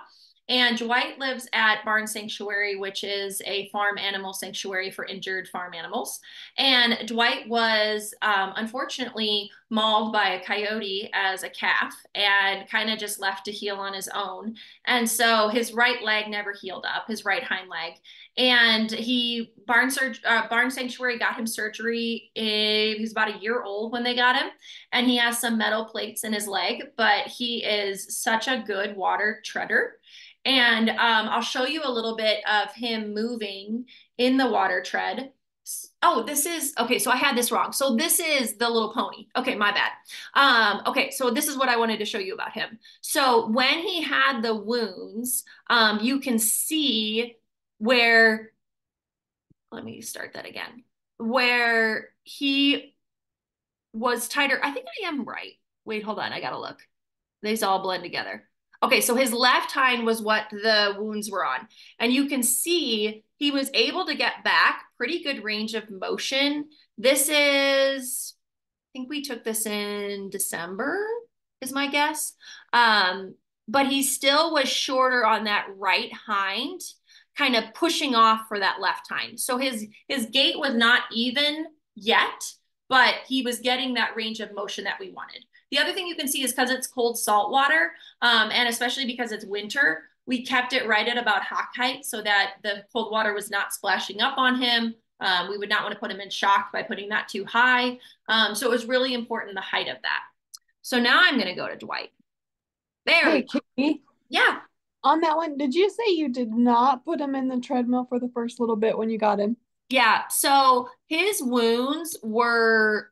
And Dwight lives at Barn Sanctuary, which is a farm animal sanctuary for injured farm animals. And Dwight was um, unfortunately mauled by a coyote as a calf and kind of just left to heal on his own. And so his right leg never healed up, his right hind leg. And he barn surg- uh, barn sanctuary got him surgery. In, he was about a year old when they got him, and he has some metal plates in his leg. But he is such a good water treader. And um, I'll show you a little bit of him moving in the water tread. Oh, this is okay. So I had this wrong. So this is the little pony. Okay, my bad. Um, okay, so this is what I wanted to show you about him. So when he had the wounds, um, you can see where. Let me start that again. Where he was tighter. I think I am right. Wait, hold on. I gotta look. These all blend together. Okay, so his left hind was what the wounds were on. And you can see he was able to get back pretty good range of motion. This is, I think we took this in December, is my guess. Um, but he still was shorter on that right hind, kind of pushing off for that left hind. So his his gait was not even yet, but he was getting that range of motion that we wanted. The other thing you can see is because it's cold salt water, um, and especially because it's winter, we kept it right at about hock height so that the cold water was not splashing up on him. Um, we would not want to put him in shock by putting that too high. Um, so it was really important the height of that. So now I'm going to go to Dwight. There. Hey, Katie, Yeah. on that one, did you say you did not put him in the treadmill for the first little bit when you got him? Yeah. So his wounds were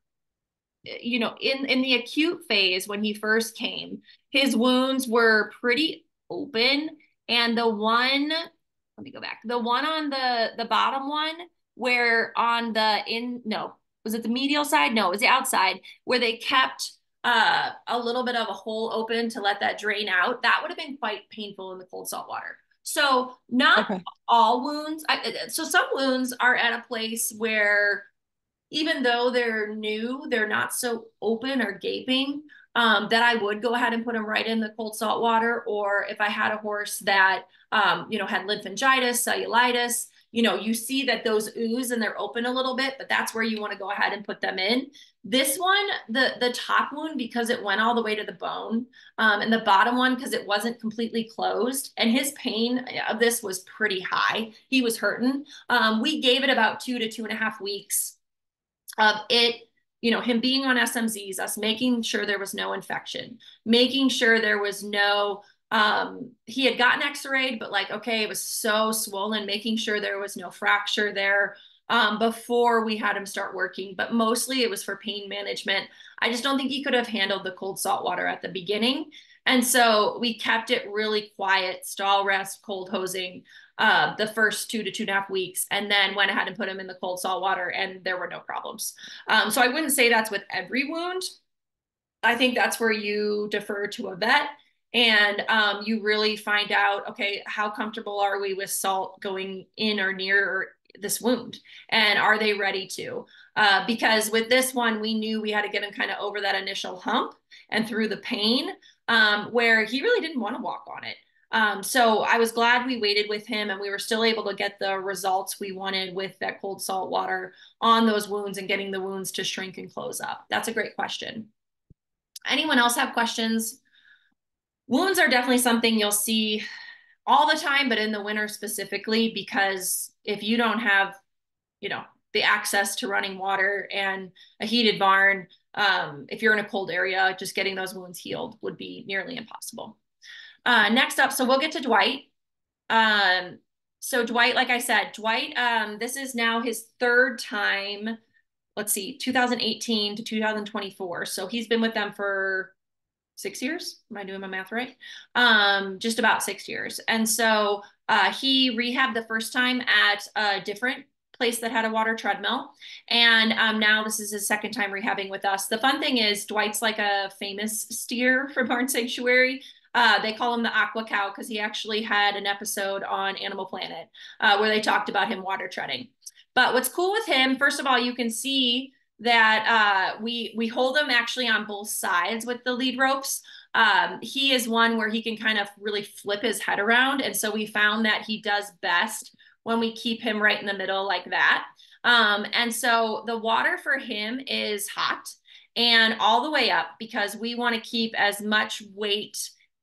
you know in in the acute phase when he first came his wounds were pretty open. And the one let me go back. The one on the the bottom one where on the in no was it the medial side? No it was the outside where they kept uh a little bit of a hole open to let that drain out. That would have been quite painful in the cold salt water. So not Okay. all wounds I, so some wounds are at a place where even though they're new, they're not so open or gaping. Um, that I would go ahead and put them right in the cold salt water. Or if I had a horse that, um, you know, had lymphangitis, cellulitis, you know, you see that those ooze and they're open a little bit, but that's where you want to go ahead and put them in. This one, the the top wound because it went all the way to the bone, um, and the bottom one because it wasn't completely closed, and his pain of this was pretty high. He was hurting. Um, we gave it about two to two and a half weeks of it you know him being on smzs us making sure there was no infection making sure there was no um he had gotten x-rayed but like okay it was so swollen making sure there was no fracture there um before we had him start working. But mostly it was for pain management. I just don't think he could have handled the cold salt water at the beginning. And so we kept it really quiet stall rest cold hosing uh, the first two to two and a half weeks, and then went ahead and put him in the cold salt water, and there were no problems. Um, so I wouldn't say that's with every wound. I think that's where you defer to a vet and um, you really find out okay, how comfortable are we with salt going in or near this wound? And are they ready to? Uh, because with this one, we knew we had to get him kind of over that initial hump and through the pain um, where he really didn't want to walk on it. Um, so I was glad we waited with him and we were still able to get the results we wanted with that cold salt water on those wounds and getting the wounds to shrink and close up. That's a great question. Anyone else have questions? Wounds are definitely something you'll see all the time, but in the winter specifically, because if you don't have, you know, the access to running water and a heated barn, um, if you're in a cold area, just getting those wounds healed would be nearly impossible. Uh, next up, so we'll get to Dwight. Um, so Dwight, like I said, Dwight, um, this is now his third time. Let's see, 2018 to 2024. So he's been with them for six years. Am I doing my math right? Um, just about six years. And so uh, he rehabbed the first time at a different place that had a water treadmill. And um, now this is his second time rehabbing with us. The fun thing is Dwight's like a famous steer for Barn Sanctuary. Uh, they call him the Aqua Cow because he actually had an episode on Animal Planet uh, where they talked about him water treading. But what's cool with him, first of all, you can see that uh, we we hold him actually on both sides with the lead ropes. Um, he is one where he can kind of really flip his head around, and so we found that he does best when we keep him right in the middle like that. Um, and so the water for him is hot and all the way up because we want to keep as much weight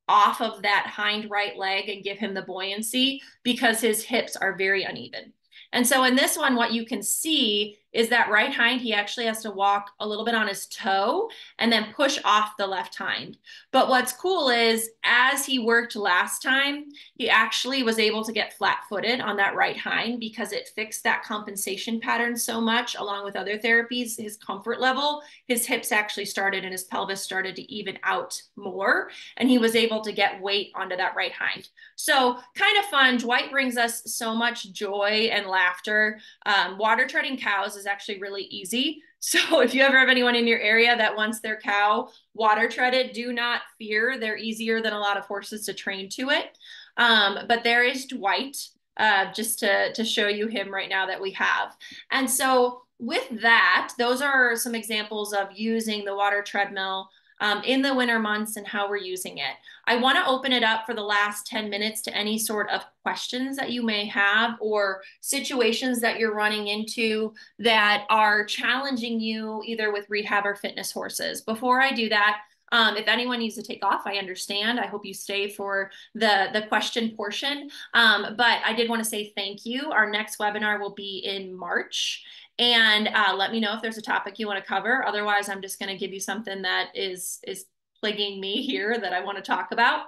off of that hind right leg and give him the buoyancy because his hips are very uneven. And so in this one, what you can see is that right hind, he actually has to walk a little bit on his toe and then push off the left hind. But what's cool is as he worked last time, he actually was able to get flat footed on that right hind because it fixed that compensation pattern so much along with other therapies, his comfort level, his hips actually started and his pelvis started to even out more. And he was able to get weight onto that right hind. So kind of fun. Dwight brings us so much joy and laughter. Um, water treading cows is actually really easy. So if you ever have anyone in your area that wants their cow water treaded, do not fear. They're easier than a lot of horses to train to it. Um, but there is Dwight, uh, just to, to show you him right now that we have. And so with that, those are some examples of using the water treadmill um, in the winter months and how we're using it. I want to open it up for the last 10 minutes to any sort of questions that you may have or situations that you're running into that are challenging you either with rehab or fitness horses. Before I do that, um, if anyone needs to take off, I understand. I hope you stay for the, the question portion. Um, but I did want to say thank you. Our next webinar will be in March and uh, let me know if there's a topic you want to cover. Otherwise, I'm just going to give you something that is is plaguing me here that I want to talk about.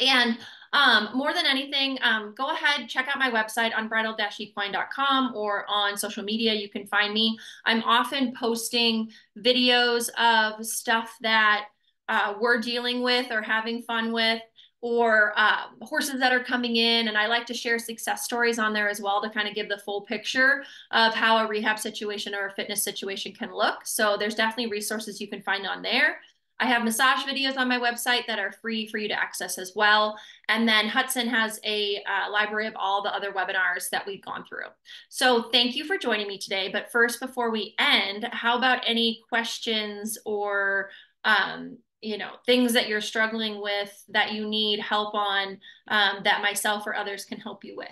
And um, more than anything, um, go ahead, check out my website, on unbridled-equine.com, or on social media, you can find me. I'm often posting videos of stuff that uh, we're dealing with or having fun with or uh, horses that are coming in. And I like to share success stories on there as well to kind of give the full picture of how a rehab situation or a fitness situation can look. So there's definitely resources you can find on there. I have massage videos on my website that are free for you to access as well. And then Hudson has a uh, library of all the other webinars that we've gone through. So thank you for joining me today. But first, before we end, how about any questions or um, you know things that you're struggling with that you need help on um, that myself or others can help you with.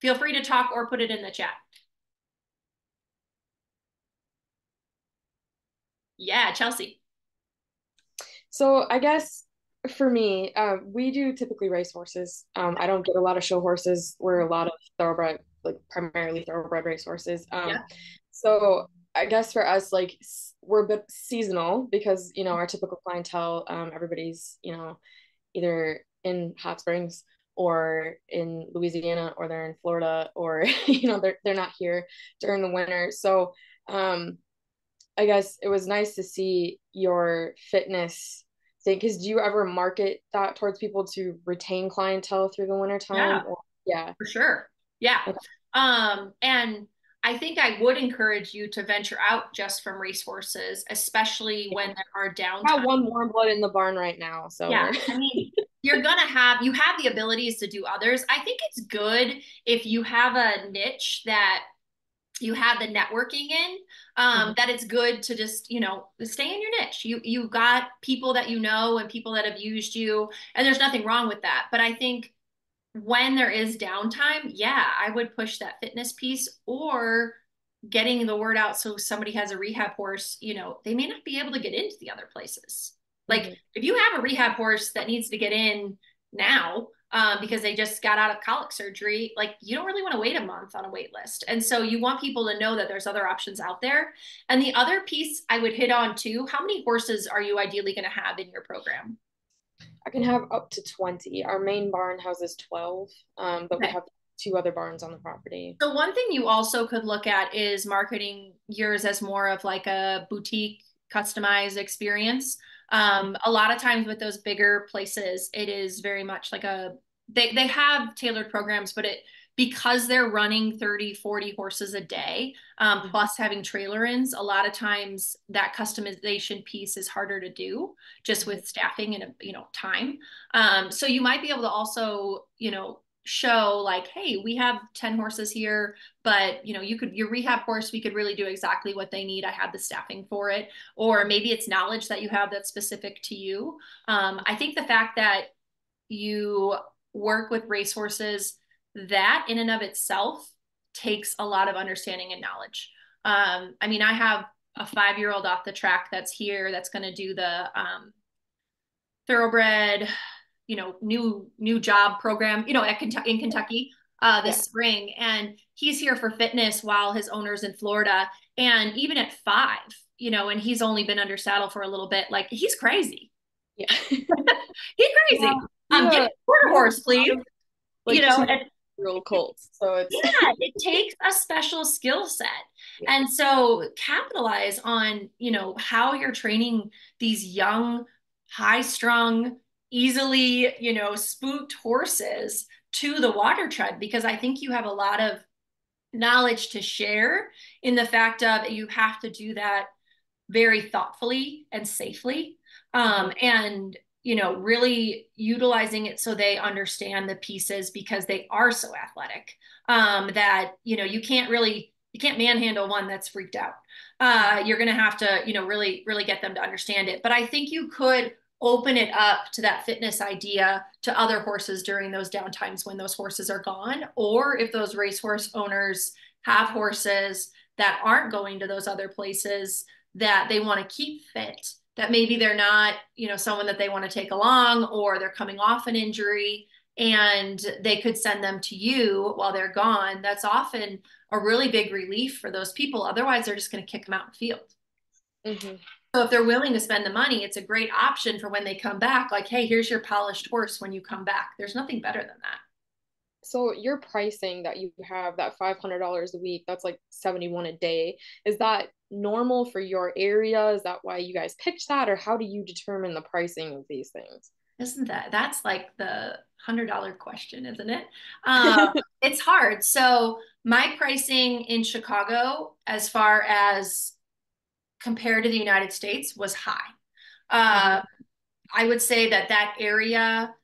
Feel free to talk or put it in the chat. Yeah chelsea. So i guess for me uh, we do typically race horses. Um, i don't get a lot of show horses. We're a lot of thoroughbred like primarily thoroughbred race horses. Um, yeah. so i guess for us like we're a bit seasonal because you know our typical clientele um, everybody's you know either in hot springs or in louisiana or they're in florida or you know they're, they're not here during the winter. So um i guess it was nice to see your fitness thing. Because do you ever market that towards people to retain clientele through the winter time yeah, or, yeah. for sure. Yeah. Okay. um and I think I would encourage you to venture out just from resources, especially when there are. I got one warm blood in the barn right now. So yeah, I mean, you're gonna have you have the abilities to do others. I think it's good if you have a niche that you have the networking in um, mm-hmm. that it's good to just you know stay in your niche you you've got people that you know and people that have used you and there's nothing wrong with that but i think when there is downtime, yeah, I would push that fitness piece or getting the word out so somebody has a rehab horse, you know, they may not be able to get into the other places. Like mm-hmm. if you have a rehab horse that needs to get in now um, because they just got out of colic surgery, like you don't really want to wait a month on a wait list. And so you want people to know that there's other options out there. And the other piece I would hit on too, how many horses are you ideally going to have in your program? I can have up to 20. Our main barn houses 12, um, but okay. we have two other barns on the property. So one thing you also could look at is marketing yours as more of like a boutique customized experience. Um, a lot of times with those bigger places, it is very much like a they they have tailored programs, but it because they're running 30 40 horses a day um, mm-hmm. plus having trailer ins a lot of times that customization piece is harder to do just with staffing and you know time. Um, so you might be able to also you know show like hey we have 10 horses here but you know you could your rehab horse we could really do exactly what they need. I have the staffing for it. Or maybe it's knowledge that you have that's specific to you. Um, i think the fact that you work with racehorses that in and of itself takes a lot of understanding and knowledge. Um, I mean, I have a five year old off the track that's here that's going to do the um, thoroughbred, you know, new new job program, you know, at Kentucky in Kentucky uh, this yeah. spring, and he's here for fitness while his owner's in Florida. And even at five, you know, and he's only been under saddle for a little bit, like he's crazy. Yeah, he's crazy. Yeah. Um, get a quarter horse, please. Like you know, and, real colts. So it's yeah, it takes a special skill set. And so capitalize on, you know, how you're training these young, high strung, easily, you know, spooked horses to the water tread because I think you have a lot of knowledge to share in the fact of you have to do that very thoughtfully and safely um, and you know really utilizing it so they understand the pieces because they are so athletic um, that you know you can't really you can't manhandle one that's freaked out. Uh, you're going to have to you know really really get them to understand it. But i think you could open it up to that fitness idea to other horses during those downtimes when those horses are gone or if those racehorse owners have horses that aren't going to those other places that they want to keep fit that maybe they're not, you know, someone that they want to take along or they're coming off an injury and they could send them to you while they're gone. That's often a really big relief for those people. Otherwise, they're just going to kick them out in the field. Mm-hmm. So if they're willing to spend the money, it's a great option for when they come back. Like, hey, here's your polished horse when you come back. There's nothing better than that. So your pricing that you have, that five hundred dollars a week, that's like seventy one a day. Is that normal for your area? Is that why you guys pitch that, or how do you determine the pricing of these things? Isn't that that's like the hundred dollar question, isn't it? Um, it's hard. So my pricing in Chicago, as far as compared to the United States, was high. Uh, mm-hmm. I would say that that area.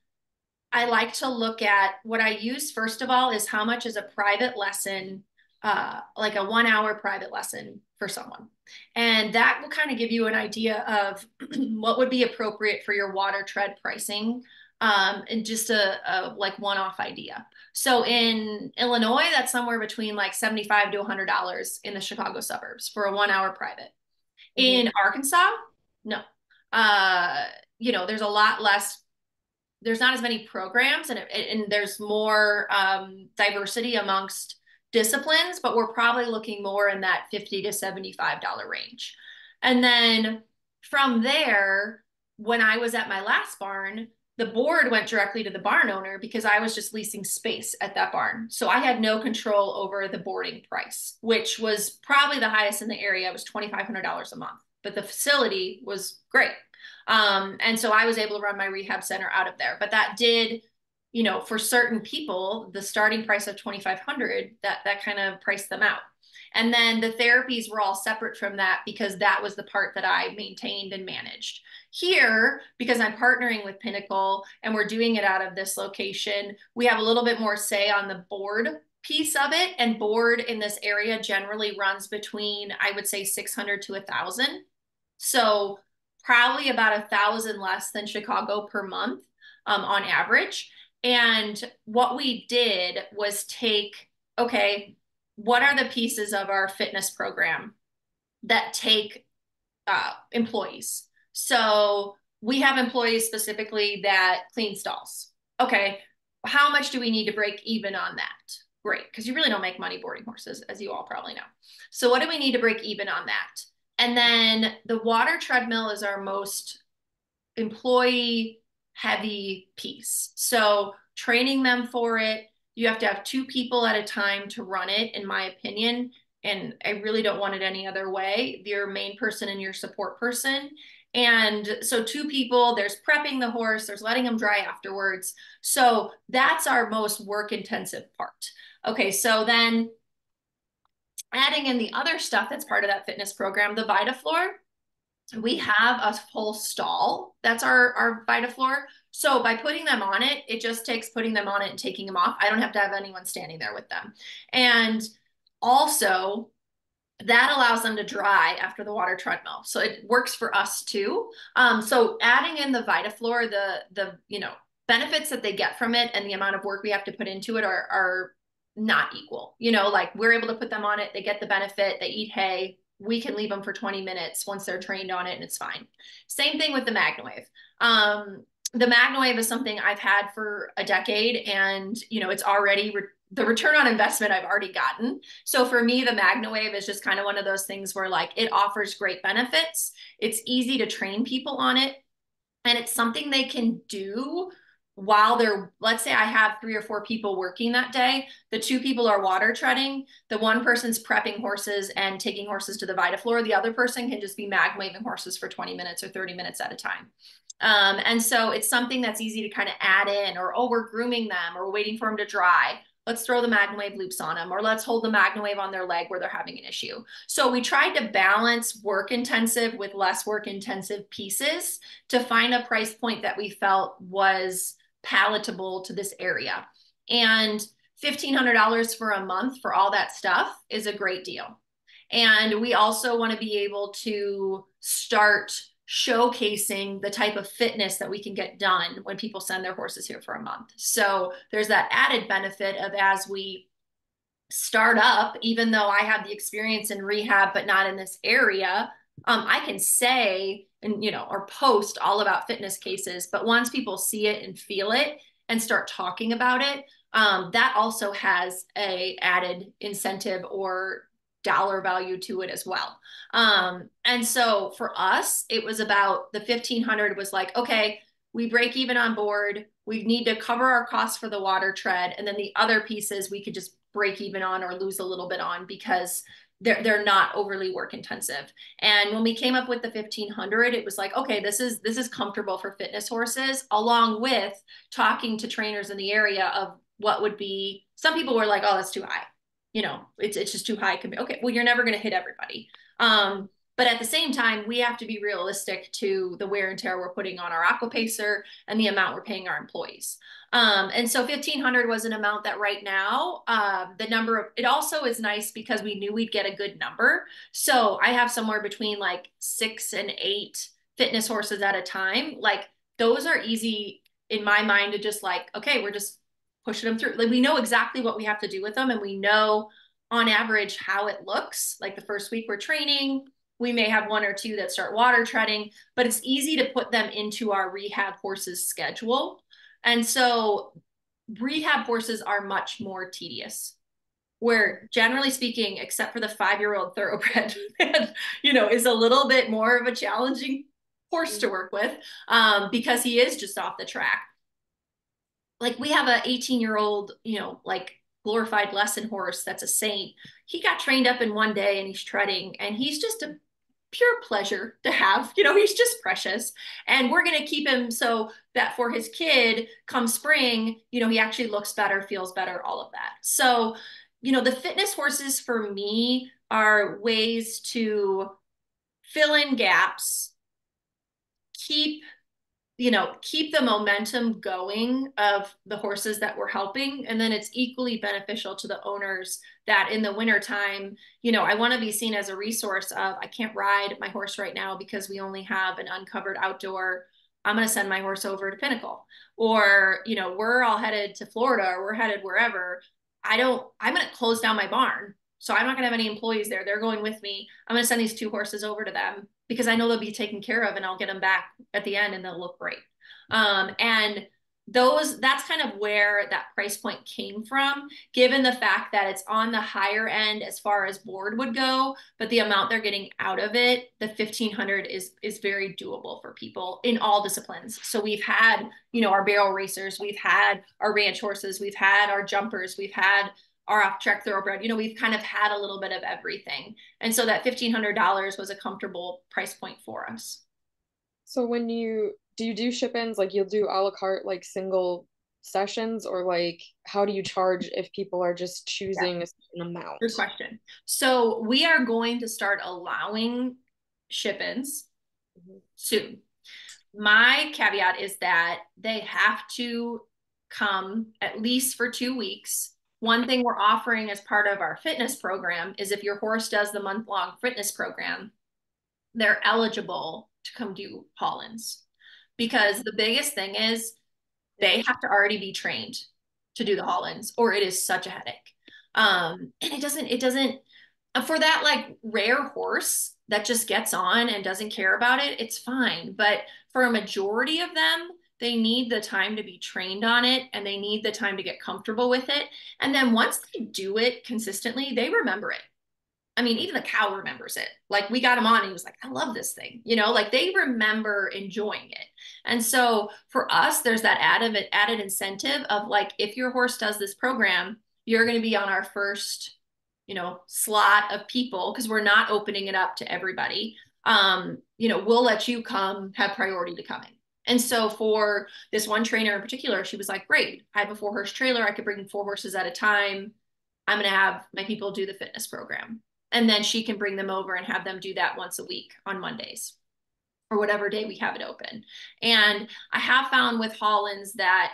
I like to look at what I use first of all is how much is a private lesson uh, like a one hour private lesson for someone. And that will kind of give you an idea of what would be appropriate for your water tread pricing um, and just a, a like one off idea. So in Illinois, that's somewhere between like 75 to $100 in the Chicago suburbs for a one hour private. Mm-hmm. In Arkansas, no. Uh, you know, there's a lot less there's not as many programs and, and there's more um, diversity amongst disciplines, but we're probably looking more in that 50 to $75 range. And then from there, when I was at my last barn, the board went directly to the barn owner because I was just leasing space at that barn. So I had no control over the boarding price, which was probably the highest in the area. It was $2,500 a month, but the facility was great. Um, and so I was able to run my rehab center out of there. But that did you know, for certain people, the starting price of 2500 that that kind of priced them out. And then the therapies were all separate from that because that was the part that I maintained and managed. Here, because I'm partnering with Pinnacle and we're doing it out of this location, we have a little bit more say on the board piece of it. And board in this area generally runs between, I would say, 600 to a thousand. So probably about a thousand less than Chicago per month um, on average. And what we did was take, okay, what are the pieces of our fitness program that take uh, employees? So we have employees specifically that clean stalls. Okay, how much do we need to break even on that? Great, because you really don't make money boarding horses, as you all probably know. So, what do we need to break even on that? And then the water treadmill is our most employee heavy piece. So training them for it, you have to have two people at a time to run it, in my opinion. And I really don't want it any other way. Your main person and your support person. And so, two people, there's prepping the horse, there's letting them dry afterwards. So, that's our most work intensive part. Okay, so then adding in the other stuff that's part of that fitness program, the VitaFloor, we have a full stall. That's our, our VitaFloor. So by putting them on it, it just takes putting them on it and taking them off. I don't have to have anyone standing there with them. And also, that allows them to dry after the water treadmill. So it works for us too. Um, so adding in the VitaFloor, the the you know benefits that they get from it and the amount of work we have to put into it are are not equal. You know, like we're able to put them on it, they get the benefit, they eat hay, we can leave them for 20 minutes once they're trained on it and it's fine. Same thing with the MagnaWave. Um, the MagnaWave is something I've had for a decade and, you know, it's already re- the return on investment I've already gotten. So for me, the MagnaWave is just kind of one of those things where like it offers great benefits. It's easy to train people on it and it's something they can do while they're let's say i have three or four people working that day the two people are water treading. The one person's prepping horses and taking horses to the vitafloor the other person can just be mag waving horses for 20 minutes or 30 minutes at a time. Um, and so it's something that's easy to kind of add in or oh we're grooming them or waiting for them to dry. Let's throw the MagnaWave loops on them or let's hold the MagnaWave on their leg where they're having an issue. So we tried to balance work intensive with less work intensive pieces to find a price point that we felt was palatable to this area. And $1,500 for a month for all that stuff is a great deal. And we also want to be able to start showcasing the type of fitness that we can get done when people send their horses here for a month. So there's that added benefit of as we start up, even though I have the experience in rehab, but not in this area, um, I can say and you know or post all about fitness cases but once people see it and feel it and start talking about it um, that also has a added incentive or dollar value to it as well. Um, and so for us it was about the 1500 was like okay we break even on board we need to cover our costs for the water tread and then the other pieces we could just break even on or lose a little bit on because they're they're not overly work intensive. And when we came up with the 1500, it was like, okay, this is this is comfortable for fitness horses along with talking to trainers in the area of what would be some people were like, oh, that's too high. You know, it's it's just too high. Okay, well, you're never going to hit everybody. Um, but at the same time, we have to be realistic to the wear and tear we're putting on our aquapacer and the amount we're paying our employees. Um, and so 1500 was an amount that right now, uh, the number of, it also is nice because we knew we'd get a good number. So I have somewhere between like six and eight fitness horses at a time. Like those are easy in my mind to just like, okay, we're just pushing them through. Like we know exactly what we have to do with them and we know on average how it looks. Like the first week we're training, we may have one or two that start water treading, but it's easy to put them into our rehab horses schedule. And so rehab horses are much more tedious. Where generally speaking, except for the five-year-old thoroughbred, you know, is a little bit more of a challenging horse to work with um, because he is just off the track. Like we have a 18-year-old, you know, like glorified lesson horse that's a saint. He got trained up in one day and he's treading, and he's just a pure pleasure to have. You know, he's just precious. And we're going to keep him so that for his kid, come spring, you know, he actually looks better, feels better, all of that. So, you know, the fitness horses for me are ways to fill in gaps, keep you know, keep the momentum going of the horses that we're helping. And then it's equally beneficial to the owners that in the wintertime, you know, I want to be seen as a resource of I can't ride my horse right now because we only have an uncovered outdoor. I'm going to send my horse over to Pinnacle. Or, you know, we're all headed to Florida or we're headed wherever. I don't, I'm going to close down my barn. So I'm not going to have any employees there. They're going with me. I'm going to send these two horses over to them because I know they'll be taken care of and I'll get them back at the end and they'll look great. Um, and those that's kind of where that price point came from given the fact that it's on the higher end as far as board would go but the amount they're getting out of it the 1500 is is very doable for people in all disciplines so we've had you know our barrel racers we've had our ranch horses we've had our jumpers we've had our off track thoroughbred. You know, we've kind of had a little bit of everything. And so that $1,500 was a comfortable price point for us. So when you do you do ship-ins like you'll do a la carte like single sessions or like how do you charge if people are just choosing yeah. a certain amount? Good question. So we are going to start allowing ship-ins mm-hmm. soon. My caveat is that they have to come at least for two weeks one thing we're offering as part of our fitness program is if your horse does the month long fitness program, they're eligible to come do haul-ins. Because the biggest thing is they have to already be trained to do the haul-ins or it is such a headache. Um, and it doesn't, it doesn't, for that like rare horse that just gets on and doesn't care about it, it's fine. But for a majority of them, they need the time to be trained on it and they need the time to get comfortable with it. And then once they do it consistently, they remember it. I mean, even the cow remembers it. Like we got him on and he was like, I love this thing. You know, like they remember enjoying it. And so for us, there's that added added incentive of like, if your horse does this program, you're going to be on our first, you know, slot of people because we're not opening it up to everybody. Um, you know, we'll let you come have priority to come in. And so for this one trainer in particular, she was like, great, I have a four horse trailer. I could bring four horses at a time. I'm going to have my people do the fitness program. And then she can bring them over and have them do that once a week on Mondays or whatever day we have it open. And I have found with haul-ins that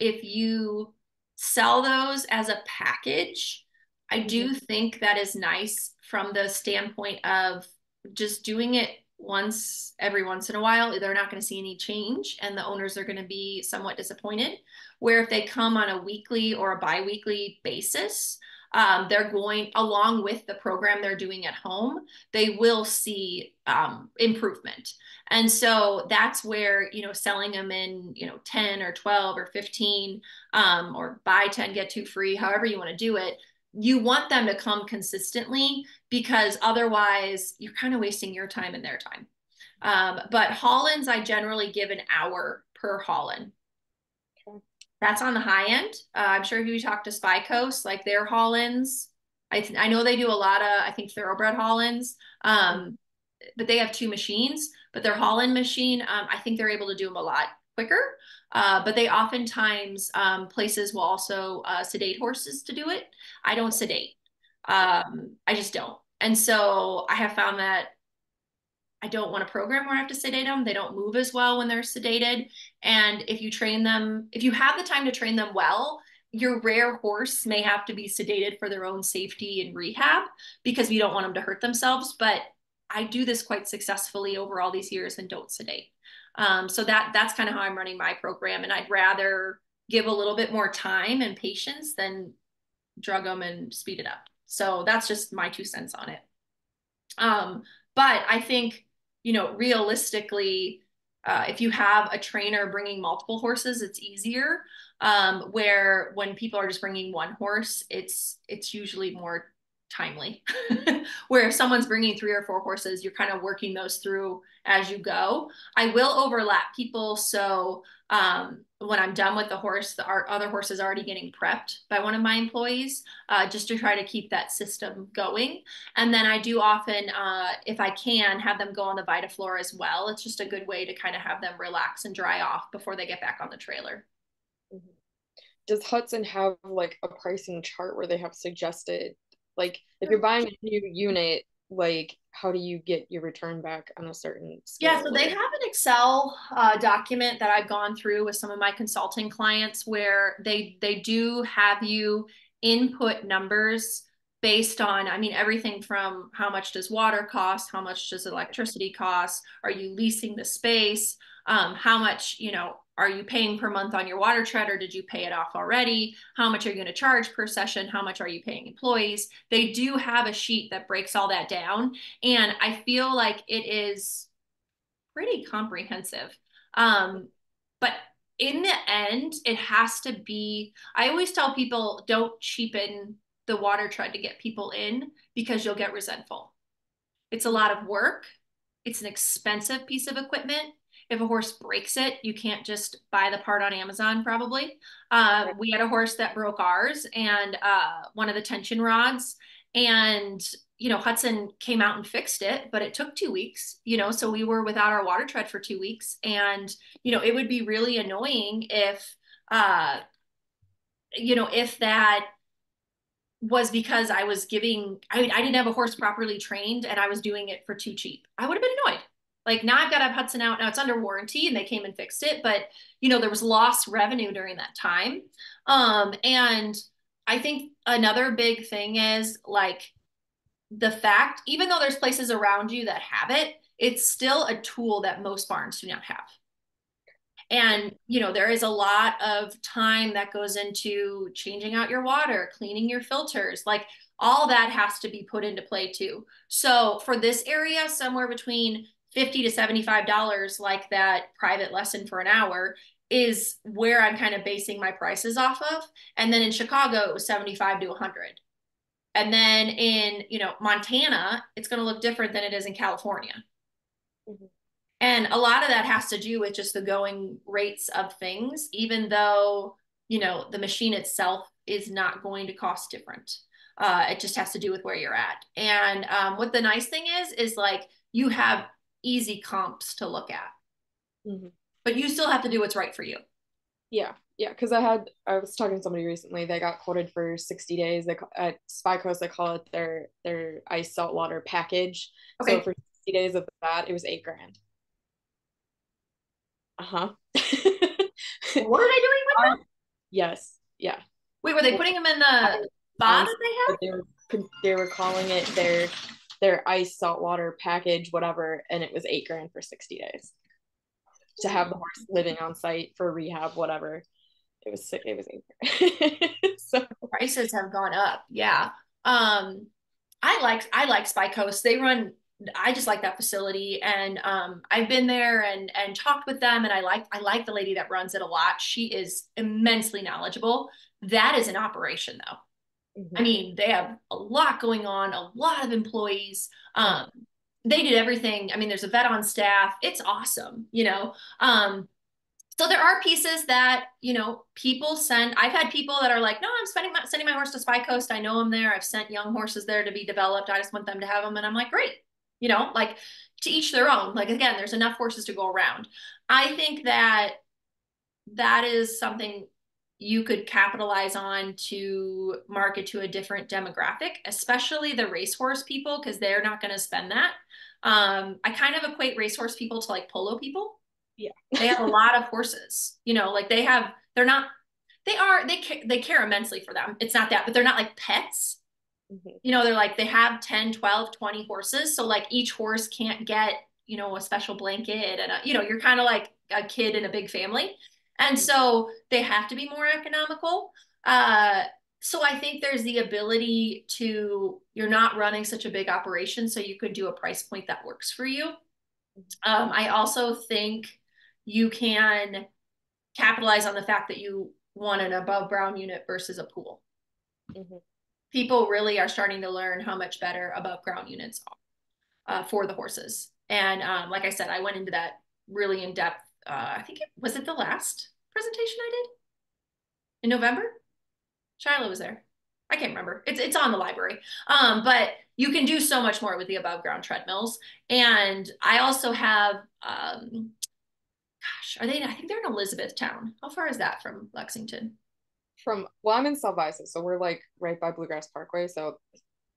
if you sell those as a package, I do mm-hmm. think that is nice from the standpoint of just doing it once every once in a while they're not going to see any change and the owners are going to be somewhat disappointed. Where if they come on a weekly or a biweekly basis um, they're going along with the program they're doing at home they will see um, improvement. And so that's where you know selling them in you know 10 or 12 or 15 um, or buy 10 get two free however you want to do it you want them to come consistently because otherwise you're kind of wasting your time and their time. Um, but haul-ins, I generally give an hour per haul-in. That's on the high end. Uh, I'm sure if you talk to Spy Coast, like their haul-ins, I, th- I know they do a lot of, I think, thoroughbred haul-ins, um, but they have two machines. But their haul-in machine, um, I think they're able to do them a lot quicker. Uh, but they oftentimes um, places will also uh, sedate horses to do it. I don't sedate. Um, I just don't. And so I have found that I don't want a program where I have to sedate them. They don't move as well when they're sedated. And if you train them, if you have the time to train them well, your rare horse may have to be sedated for their own safety and rehab because we don't want them to hurt themselves. But I do this quite successfully over all these years and don't sedate. Um, so that that's kind of how I'm running my program, and I'd rather give a little bit more time and patience than drug them and speed it up. So that's just my two cents on it. Um, but I think you know realistically, uh, if you have a trainer bringing multiple horses, it's easier. Um, where when people are just bringing one horse, it's it's usually more timely. Where if someone's bringing three or four horses, you're kind of working those through as you go. I will overlap people. So um, when I'm done with the horse, the other horse is already getting prepped by one of my employees uh, just to try to keep that system going. And then I do often, uh, if I can, have them go on the VitaFloor as well. It's just a good way to kind of have them relax and dry off before they get back on the trailer. Mm-hmm. Does Hudson have like a pricing chart where they have suggested like if you're buying a new unit, like how do you get your return back on a certain scale? Yeah, so they have Excel uh, document that I've gone through with some of my consulting clients where they they do have you input numbers based on i mean everything from how much does water cost how much does electricity cost are you leasing the space um, how much you know are you paying per month on your water tread or did you pay it off already how much are you going to charge per session how much are you paying employees. They do have a sheet that breaks all that down and i feel like it is pretty comprehensive um, but in the end it has to be i always tell people don't cheapen the water tread to get people in because you'll get resentful it's a lot of work it's an expensive piece of equipment if a horse breaks it, you can't just buy the part on Amazon, probably. Uh, we had a horse that broke ours and uh, one of the tension rods. And, you know, Hudson came out and fixed it, but it took two weeks, you know, so we were without our water tread for two weeks. And, you know, it would be really annoying if, uh, you know, if that was because I was giving, I, I didn't have a horse properly trained and I was doing it for too cheap. I would have been annoyed. Like now I've got to have Hudson out. Now it's under warranty and they came and fixed it, but you know, there was lost revenue during that time. Um, and I think another big thing is like the fact, even though there's places around you that have it, it's still a tool that most barns do not have. And, you know, there is a lot of time that goes into changing out your water, cleaning your filters, like all that has to be put into play too. So for this area, somewhere between 50 to $75, like that private lesson for an hour, is where I'm kind of basing my prices off of. And then in Chicago, it was 75 to 100. And then in, you know, Montana, it's going to look different than it is in California. Mm-hmm. And a lot of that has to do with just the going rates of things, even though, you know, the machine itself is not going to cost different. Uh, it just has to do with where you're at. And um, what the nice thing is, is like you have easy comps to look at. Mm-hmm but you still have to do what's right for you. Yeah, yeah. Because I had I was talking to somebody recently. They got quoted for sixty days. They at Spy Coast they call it their their ice saltwater package. Okay. So for sixty days of that, it was eight grand. Uh huh. what are they doing with them? Yes. Yeah. Wait, were they putting them in the spa that they have? They were, they were calling it their their ice saltwater package, whatever, and it was eight grand for sixty days to have the horse living on site for rehab, whatever. It was sick. It was so prices have gone up. Yeah. Um, I like I like Spy Coast. They run. I just like that facility, and um, I've been there and and talked with them, and I like I like the lady that runs it a lot. She is immensely knowledgeable. That is an operation, though. Mm-hmm. I mean, they have a lot going on, a lot of employees. Um, they did everything. I mean, there's a vet on staff. It's awesome, you know. Um, so there are pieces that you know people send. I've had people that are like, "No, I'm spending my, sending my horse to Spy Coast. I know them there. I've sent young horses there to be developed. I just want them to have them." And I'm like, "Great, you know, like to each their own. Like again, there's enough horses to go around. I think that that is something you could capitalize on to market to a different demographic, especially the racehorse people, because they're not going to spend that. Um, I kind of equate racehorse people to like polo people. Yeah. they have a lot of horses, you know, like they have, they're not, they are, they, ca- they care immensely for them. It's not that, but they're not like pets. Mm-hmm. You know, they're like, they have 10, 12, 20 horses. So like each horse can't get, you know, a special blanket and, a, you know, you're kind of like a kid in a big family. And so they have to be more economical. Uh, so I think there's the ability to, you're not running such a big operation, so you could do a price point that works for you. Um, I also think you can capitalize on the fact that you want an above ground unit versus a pool. Mm-hmm. People really are starting to learn how much better above ground units are uh, for the horses. And um, like I said, I went into that really in depth uh, I think it was it the last presentation I did in November. Shiloh was there. I can't remember. It's it's on the library. Um, but you can do so much more with the above ground treadmills. And I also have um, gosh, are they I think they're in Elizabethtown. How far is that from Lexington? From well, I'm in South so we're like right by Bluegrass Parkway. So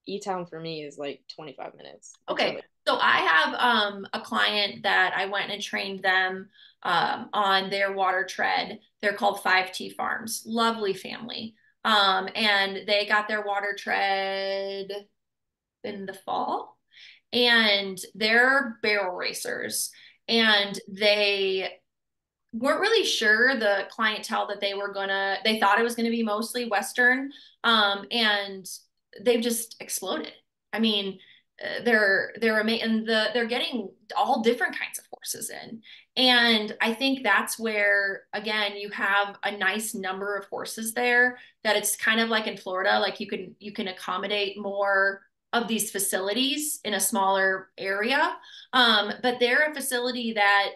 E Town for me is like 25 minutes. Okay. So I have um, a client that I went and trained them um, on their water tread. They're called 5T Farms. Lovely family. Um, and they got their water tread in the fall. And they're barrel racers. And they weren't really sure the clientele that they were gonna, they thought it was gonna be mostly Western. Um, and they've just exploded. I mean, uh, they're they're amazing. The they're getting all different kinds of horses in, and I think that's where again you have a nice number of horses there. That it's kind of like in Florida, like you can you can accommodate more of these facilities in a smaller area. Um, but they're a facility that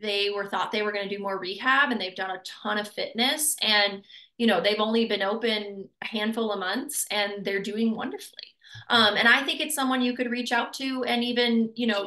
they were thought they were going to do more rehab, and they've done a ton of fitness and you know they've only been open a handful of months and they're doing wonderfully um, and i think it's someone you could reach out to and even you know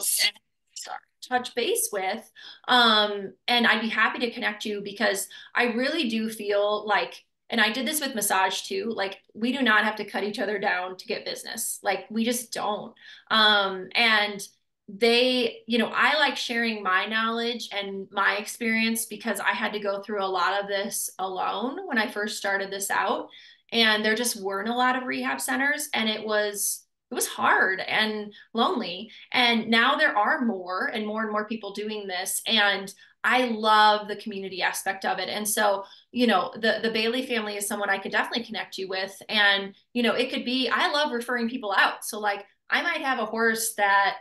touch base with um, and i'd be happy to connect you because i really do feel like and i did this with massage too like we do not have to cut each other down to get business like we just don't um, and they, you know, I like sharing my knowledge and my experience because I had to go through a lot of this alone when I first started this out. And there just weren't a lot of rehab centers. And it was, it was hard and lonely. And now there are more and more and more people doing this. And I love the community aspect of it. And so, you know, the the Bailey family is someone I could definitely connect you with. And, you know, it could be I love referring people out. So like I might have a horse that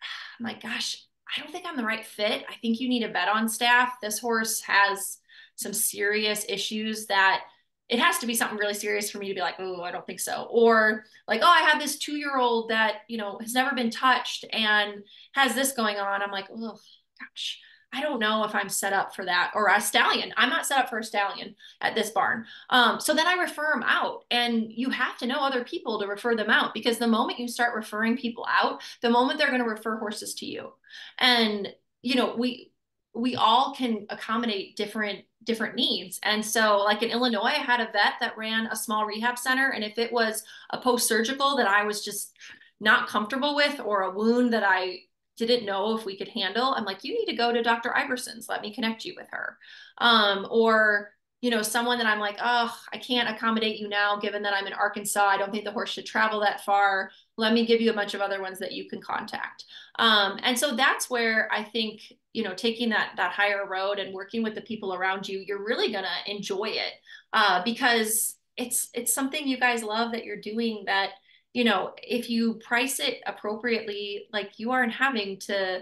I'm like, gosh, I don't think I'm the right fit. I think you need a vet on staff. This horse has some serious issues that it has to be something really serious for me to be like, oh, I don't think so. Or like, oh, I have this two year old that, you know, has never been touched and has this going on. I'm like, oh, gosh, I don't know if I'm set up for that or a stallion. I'm not set up for a stallion at this barn. Um, so then I refer them out, and you have to know other people to refer them out because the moment you start referring people out, the moment they're going to refer horses to you, and you know we we all can accommodate different different needs. And so like in Illinois, I had a vet that ran a small rehab center. And if it was a post-surgical that I was just not comfortable with or a wound that I didn't know if we could handle, I'm like, you need to go to Dr. Iverson's. Let me connect you with her. Um, or, you know, someone that I'm like, oh, I can't accommodate you now, given that I'm in Arkansas. I don't think the horse should travel that far. Let me give you a bunch of other ones that you can contact. Um, and so that's where I think, you know, taking that that higher road and working with the people around you, you're really gonna enjoy it uh, because it's it's something you guys love that you're doing that you know, if you price it appropriately, like you aren't having to,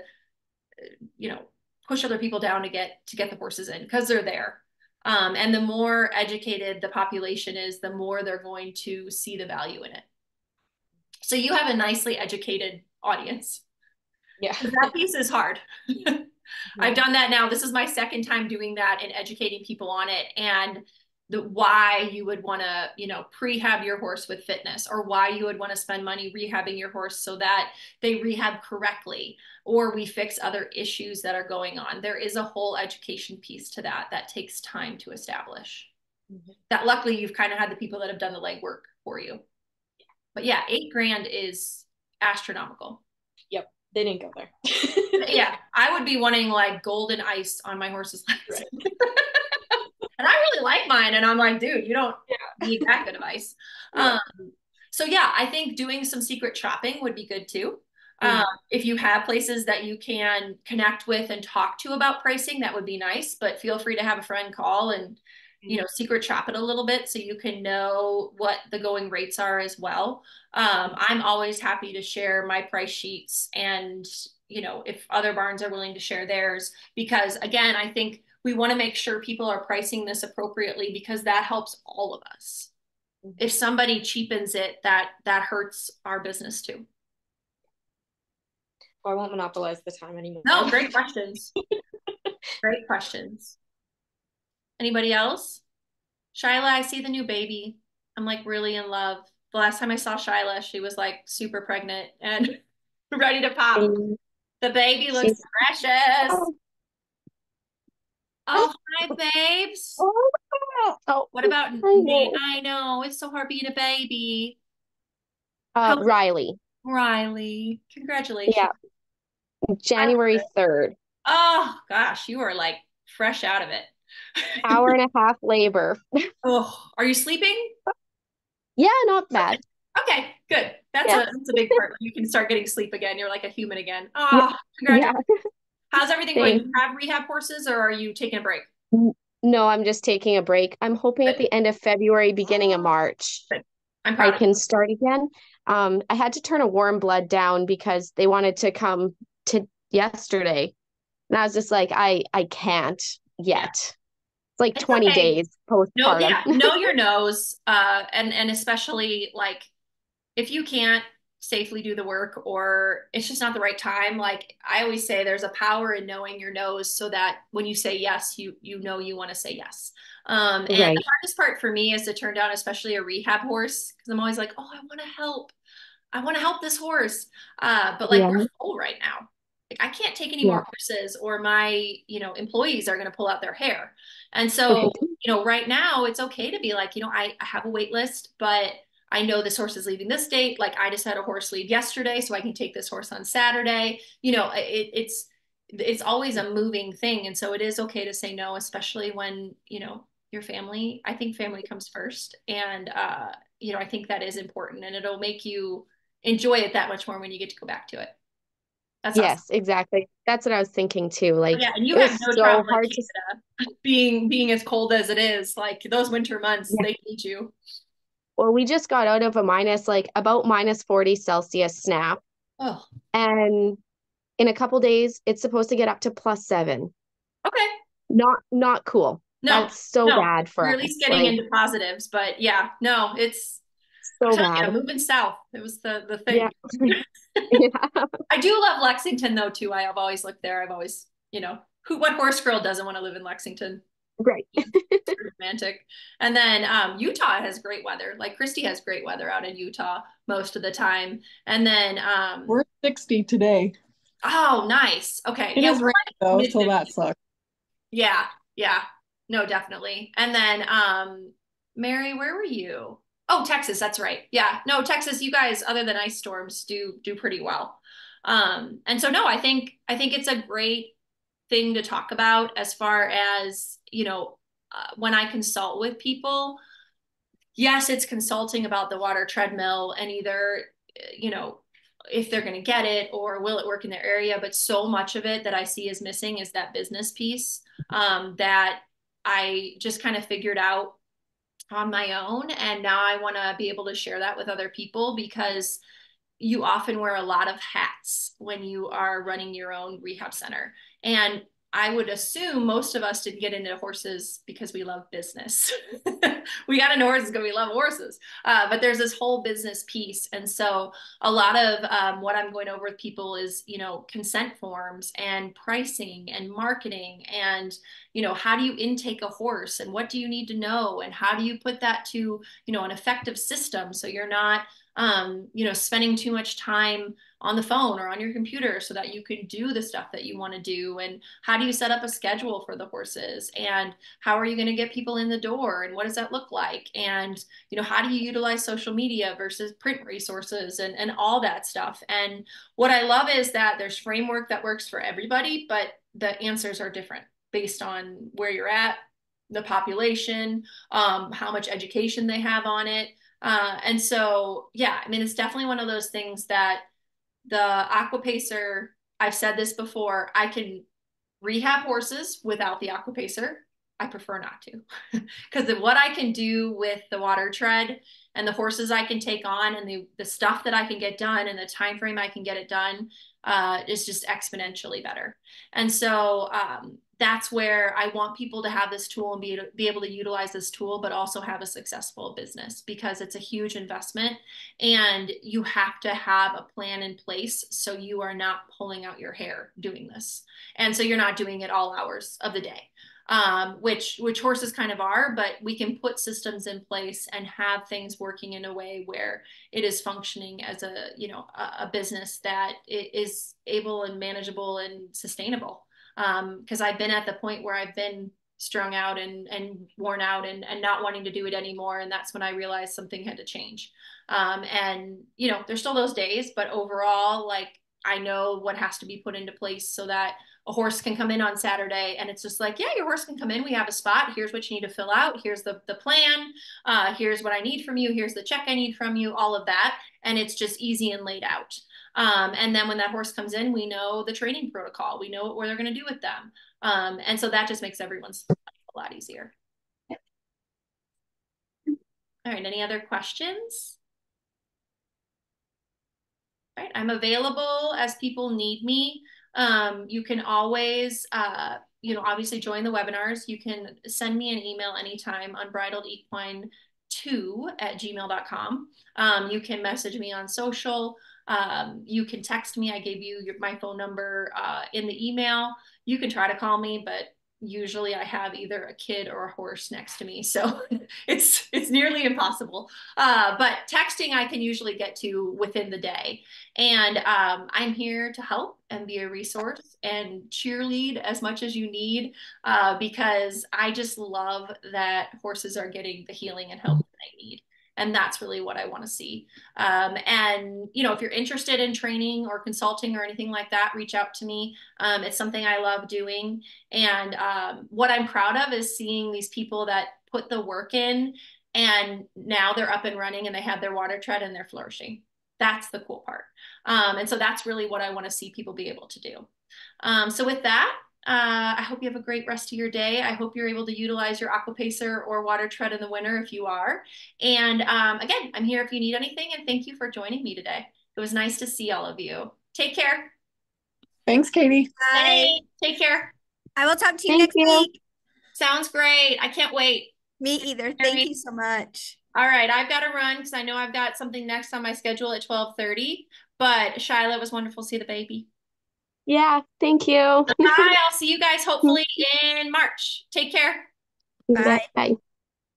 you know, push other people down to get to get the horses in because they're there. Um, and the more educated the population is, the more they're going to see the value in it. So you have a nicely educated audience. Yeah. that piece is hard. I've done that now. This is my second time doing that and educating people on it. And the why you would want to you know prehab your horse with fitness or why you would want to spend money rehabbing your horse so that they rehab correctly or we fix other issues that are going on there is a whole education piece to that that takes time to establish mm-hmm. that luckily you've kind of had the people that have done the legwork for you but yeah eight grand is astronomical they didn't go there yeah i would be wanting like golden ice on my horse's legs right. and I really like mine. And I'm like, dude, you don't yeah. need that good advice. Yeah. Um, so yeah, I think doing some secret shopping would be good too. Mm-hmm. Um, if you have places that you can connect with and talk to about pricing, that would be nice. But feel free to have a friend call and you know secret shop it a little bit so you can know what the going rates are as well. Um, I'm always happy to share my price sheets and you know if other barns are willing to share theirs because again, I think we want to make sure people are pricing this appropriately because that helps all of us. Mm-hmm. If somebody cheapens it, that that hurts our business too. Well, I won't monopolize the time anymore. No, great questions. great questions. Anybody else? Shyla, I see the new baby. I'm like really in love. The last time I saw Shyla, she was like super pregnant and ready to pop. The baby looks She's precious. Oh, Oh, hi, babes. Oh, what about Nate? I know it's so hard being a baby. Uh, How- Riley. Riley, congratulations. Yeah. January 3rd. Oh, gosh, you are like fresh out of it. Hour and a half labor. oh, are you sleeping? Yeah, not bad. Okay, good. That's, yeah. a, that's a big part. You can start getting sleep again. You're like a human again. Oh, yeah. congratulations. Yeah. How's everything Thanks. going? You have rehab horses or are you taking a break? No, I'm just taking a break. I'm hoping Good. at the end of February, beginning of March, i can start again. Um, I had to turn a warm blood down because they wanted to come to yesterday. And I was just like, I I can't yet. It's like it's 20 okay. days postpartum. No, yeah, know your nose. Uh and and especially like if you can't safely do the work or it's just not the right time like i always say there's a power in knowing your nose so that when you say yes you you know you want to say yes um and right. the hardest part for me is to turn down especially a rehab horse because i'm always like oh i want to help i want to help this horse uh but like yeah. we're full right now like i can't take any yeah. more horses or my you know employees are going to pull out their hair and so okay. you know right now it's okay to be like you know I, I have a wait list but I know this horse is leaving this date. Like I just had a horse leave yesterday, so I can take this horse on Saturday. You know, it, it's it's always a moving thing, and so it is okay to say no, especially when you know your family. I think family comes first, and uh, you know I think that is important, and it'll make you enjoy it that much more when you get to go back to it. That's yes, awesome. exactly. That's what I was thinking too. Oh, like yeah, and you have no so problem hard to being being as cold as it is. Like those winter months, Yeah. they need you. well, we just got out of a minus like about minus 40 Celsius snap. Oh, And in a couple days, it's supposed to get up to plus seven. okay. Not not cool. No, That's so no. bad for We're at least getting like, into positives, but yeah, no, it's so I'm you, moving south. It was the the thing. Yeah. yeah. I do love Lexington though too. I have always looked there. I've always, you know, who what horse girl doesn't want to live in Lexington? Right. Romantic. And then um, Utah has great weather. Like Christy has great weather out in Utah most of the time. And then um, We're 60 today. oh, nice. Okay, It yeah, is we're though, mid- so that sucks. Yeah, yeah. No, definitely. And then um Mary, where were you? Oh, Texas, that's right. Yeah. No, Texas, you guys other than ice storms do do pretty well. Um and so no, I think I think it's a great thing to talk about as far as, you know, uh, when I consult with people, yes, it's consulting about the water treadmill and either, you know, if they're going to get it or will it work in their area. But so much of it that I see is missing is that business piece um, that I just kind of figured out on my own. And now I want to be able to share that with other people because you often wear a lot of hats when you are running your own rehab center. And I would assume most of us didn't get into horses because we love business. we got into horses because we love horses. Uh, but there's this whole business piece. And so a lot of um, what I'm going over with people is, you know, consent forms and pricing and marketing and, you know, how do you intake a horse and what do you need to know? And how do you put that to, you know, an effective system so you're not um, you know, spending too much time on the phone or on your computer so that you can do the stuff that you want to do. And how do you set up a schedule for the horses? And how are you going to get people in the door? And what does that look like? And you know how do you utilize social media versus print resources and and all that stuff? And what i love is that there's framework that works for everybody but the answers are different based on where you're at the population um, how much education they have on it. Uh, and so, yeah, I mean, it's definitely one of those things that the aquapacer, I've said this before, I can rehab horses without the aquapacer. I prefer not to because what I can do with the water tread and the horses I can take on and the, the stuff that I can get done and the time frame I can get it done uh, is just exponentially better. And so um, that's where I want people to have this tool and be, be able to utilize this tool, but also have a successful business because it's a huge investment and you have to have a plan in place so you are not pulling out your hair doing this. And so you're not doing it all hours of the day. Um, which which horses kind of are, but we can put systems in place and have things working in a way where it is functioning as a you know a, a business that is able and manageable and sustainable because um, I've been at the point where I've been strung out and and worn out and and not wanting to do it anymore and that's when I realized something had to change. Um, and you know there's still those days but overall like I know what has to be put into place so that a horse can come in on Saturday and it's just like yeah your horse can come in. We have a spot. Here's what you need to fill out. Here's the the plan. Uh, here's what I need from you. Here's the check I need from you. All of that. And it's just easy and laid out um, and then when that horse comes in, we know the training protocol. We know what they're going to do with them. Um, and so that just makes everyone's life a lot easier. All right, any other questions? All right, I'm available as people need me. Um, you can always, uh, you know, obviously join the webinars. You can send me an email anytime, unbridled equine 2 at gmail.com. Um, you can message me on social. Um, you can text me. I gave you your, my phone number uh, in the email. You can try to call me, but usually I have either a kid or a horse next to me, so it's it's nearly impossible. Uh, but texting I can usually get to within the day, and um, I'm here to help and be a resource and cheerlead as much as you need uh, because I just love that horses are getting the healing and help that they need and that's really what i want to see um, and you know if you're interested in training or consulting or anything like that reach out to me um, it's something i love doing and um, what i'm proud of is seeing these people that put the work in and now they're up and running and they have their water tread and they're flourishing That's the cool part. Um, and so that's really what I want to see people be able to do. Um, so with that, uh, I hope you have a great rest of your day. I hope you're able to utilize your AquaPacer or water tread in the winter if you are. And um, again, I'm here if you need anything. And thank you for joining me today. It was nice to see all of you. Take care. Thanks, Katie. Bye. Take care. I will talk to you Thank next you. week. Sounds great. I can't wait. Me either. Thank Alright. you so much. All right, I've got to run because I know I've got something next on my schedule at 12:30. But Shyla, it was wonderful to see the baby. Yeah, thank you. Bye. I'll see you guys hopefully in March. Take care. Bye. Bye.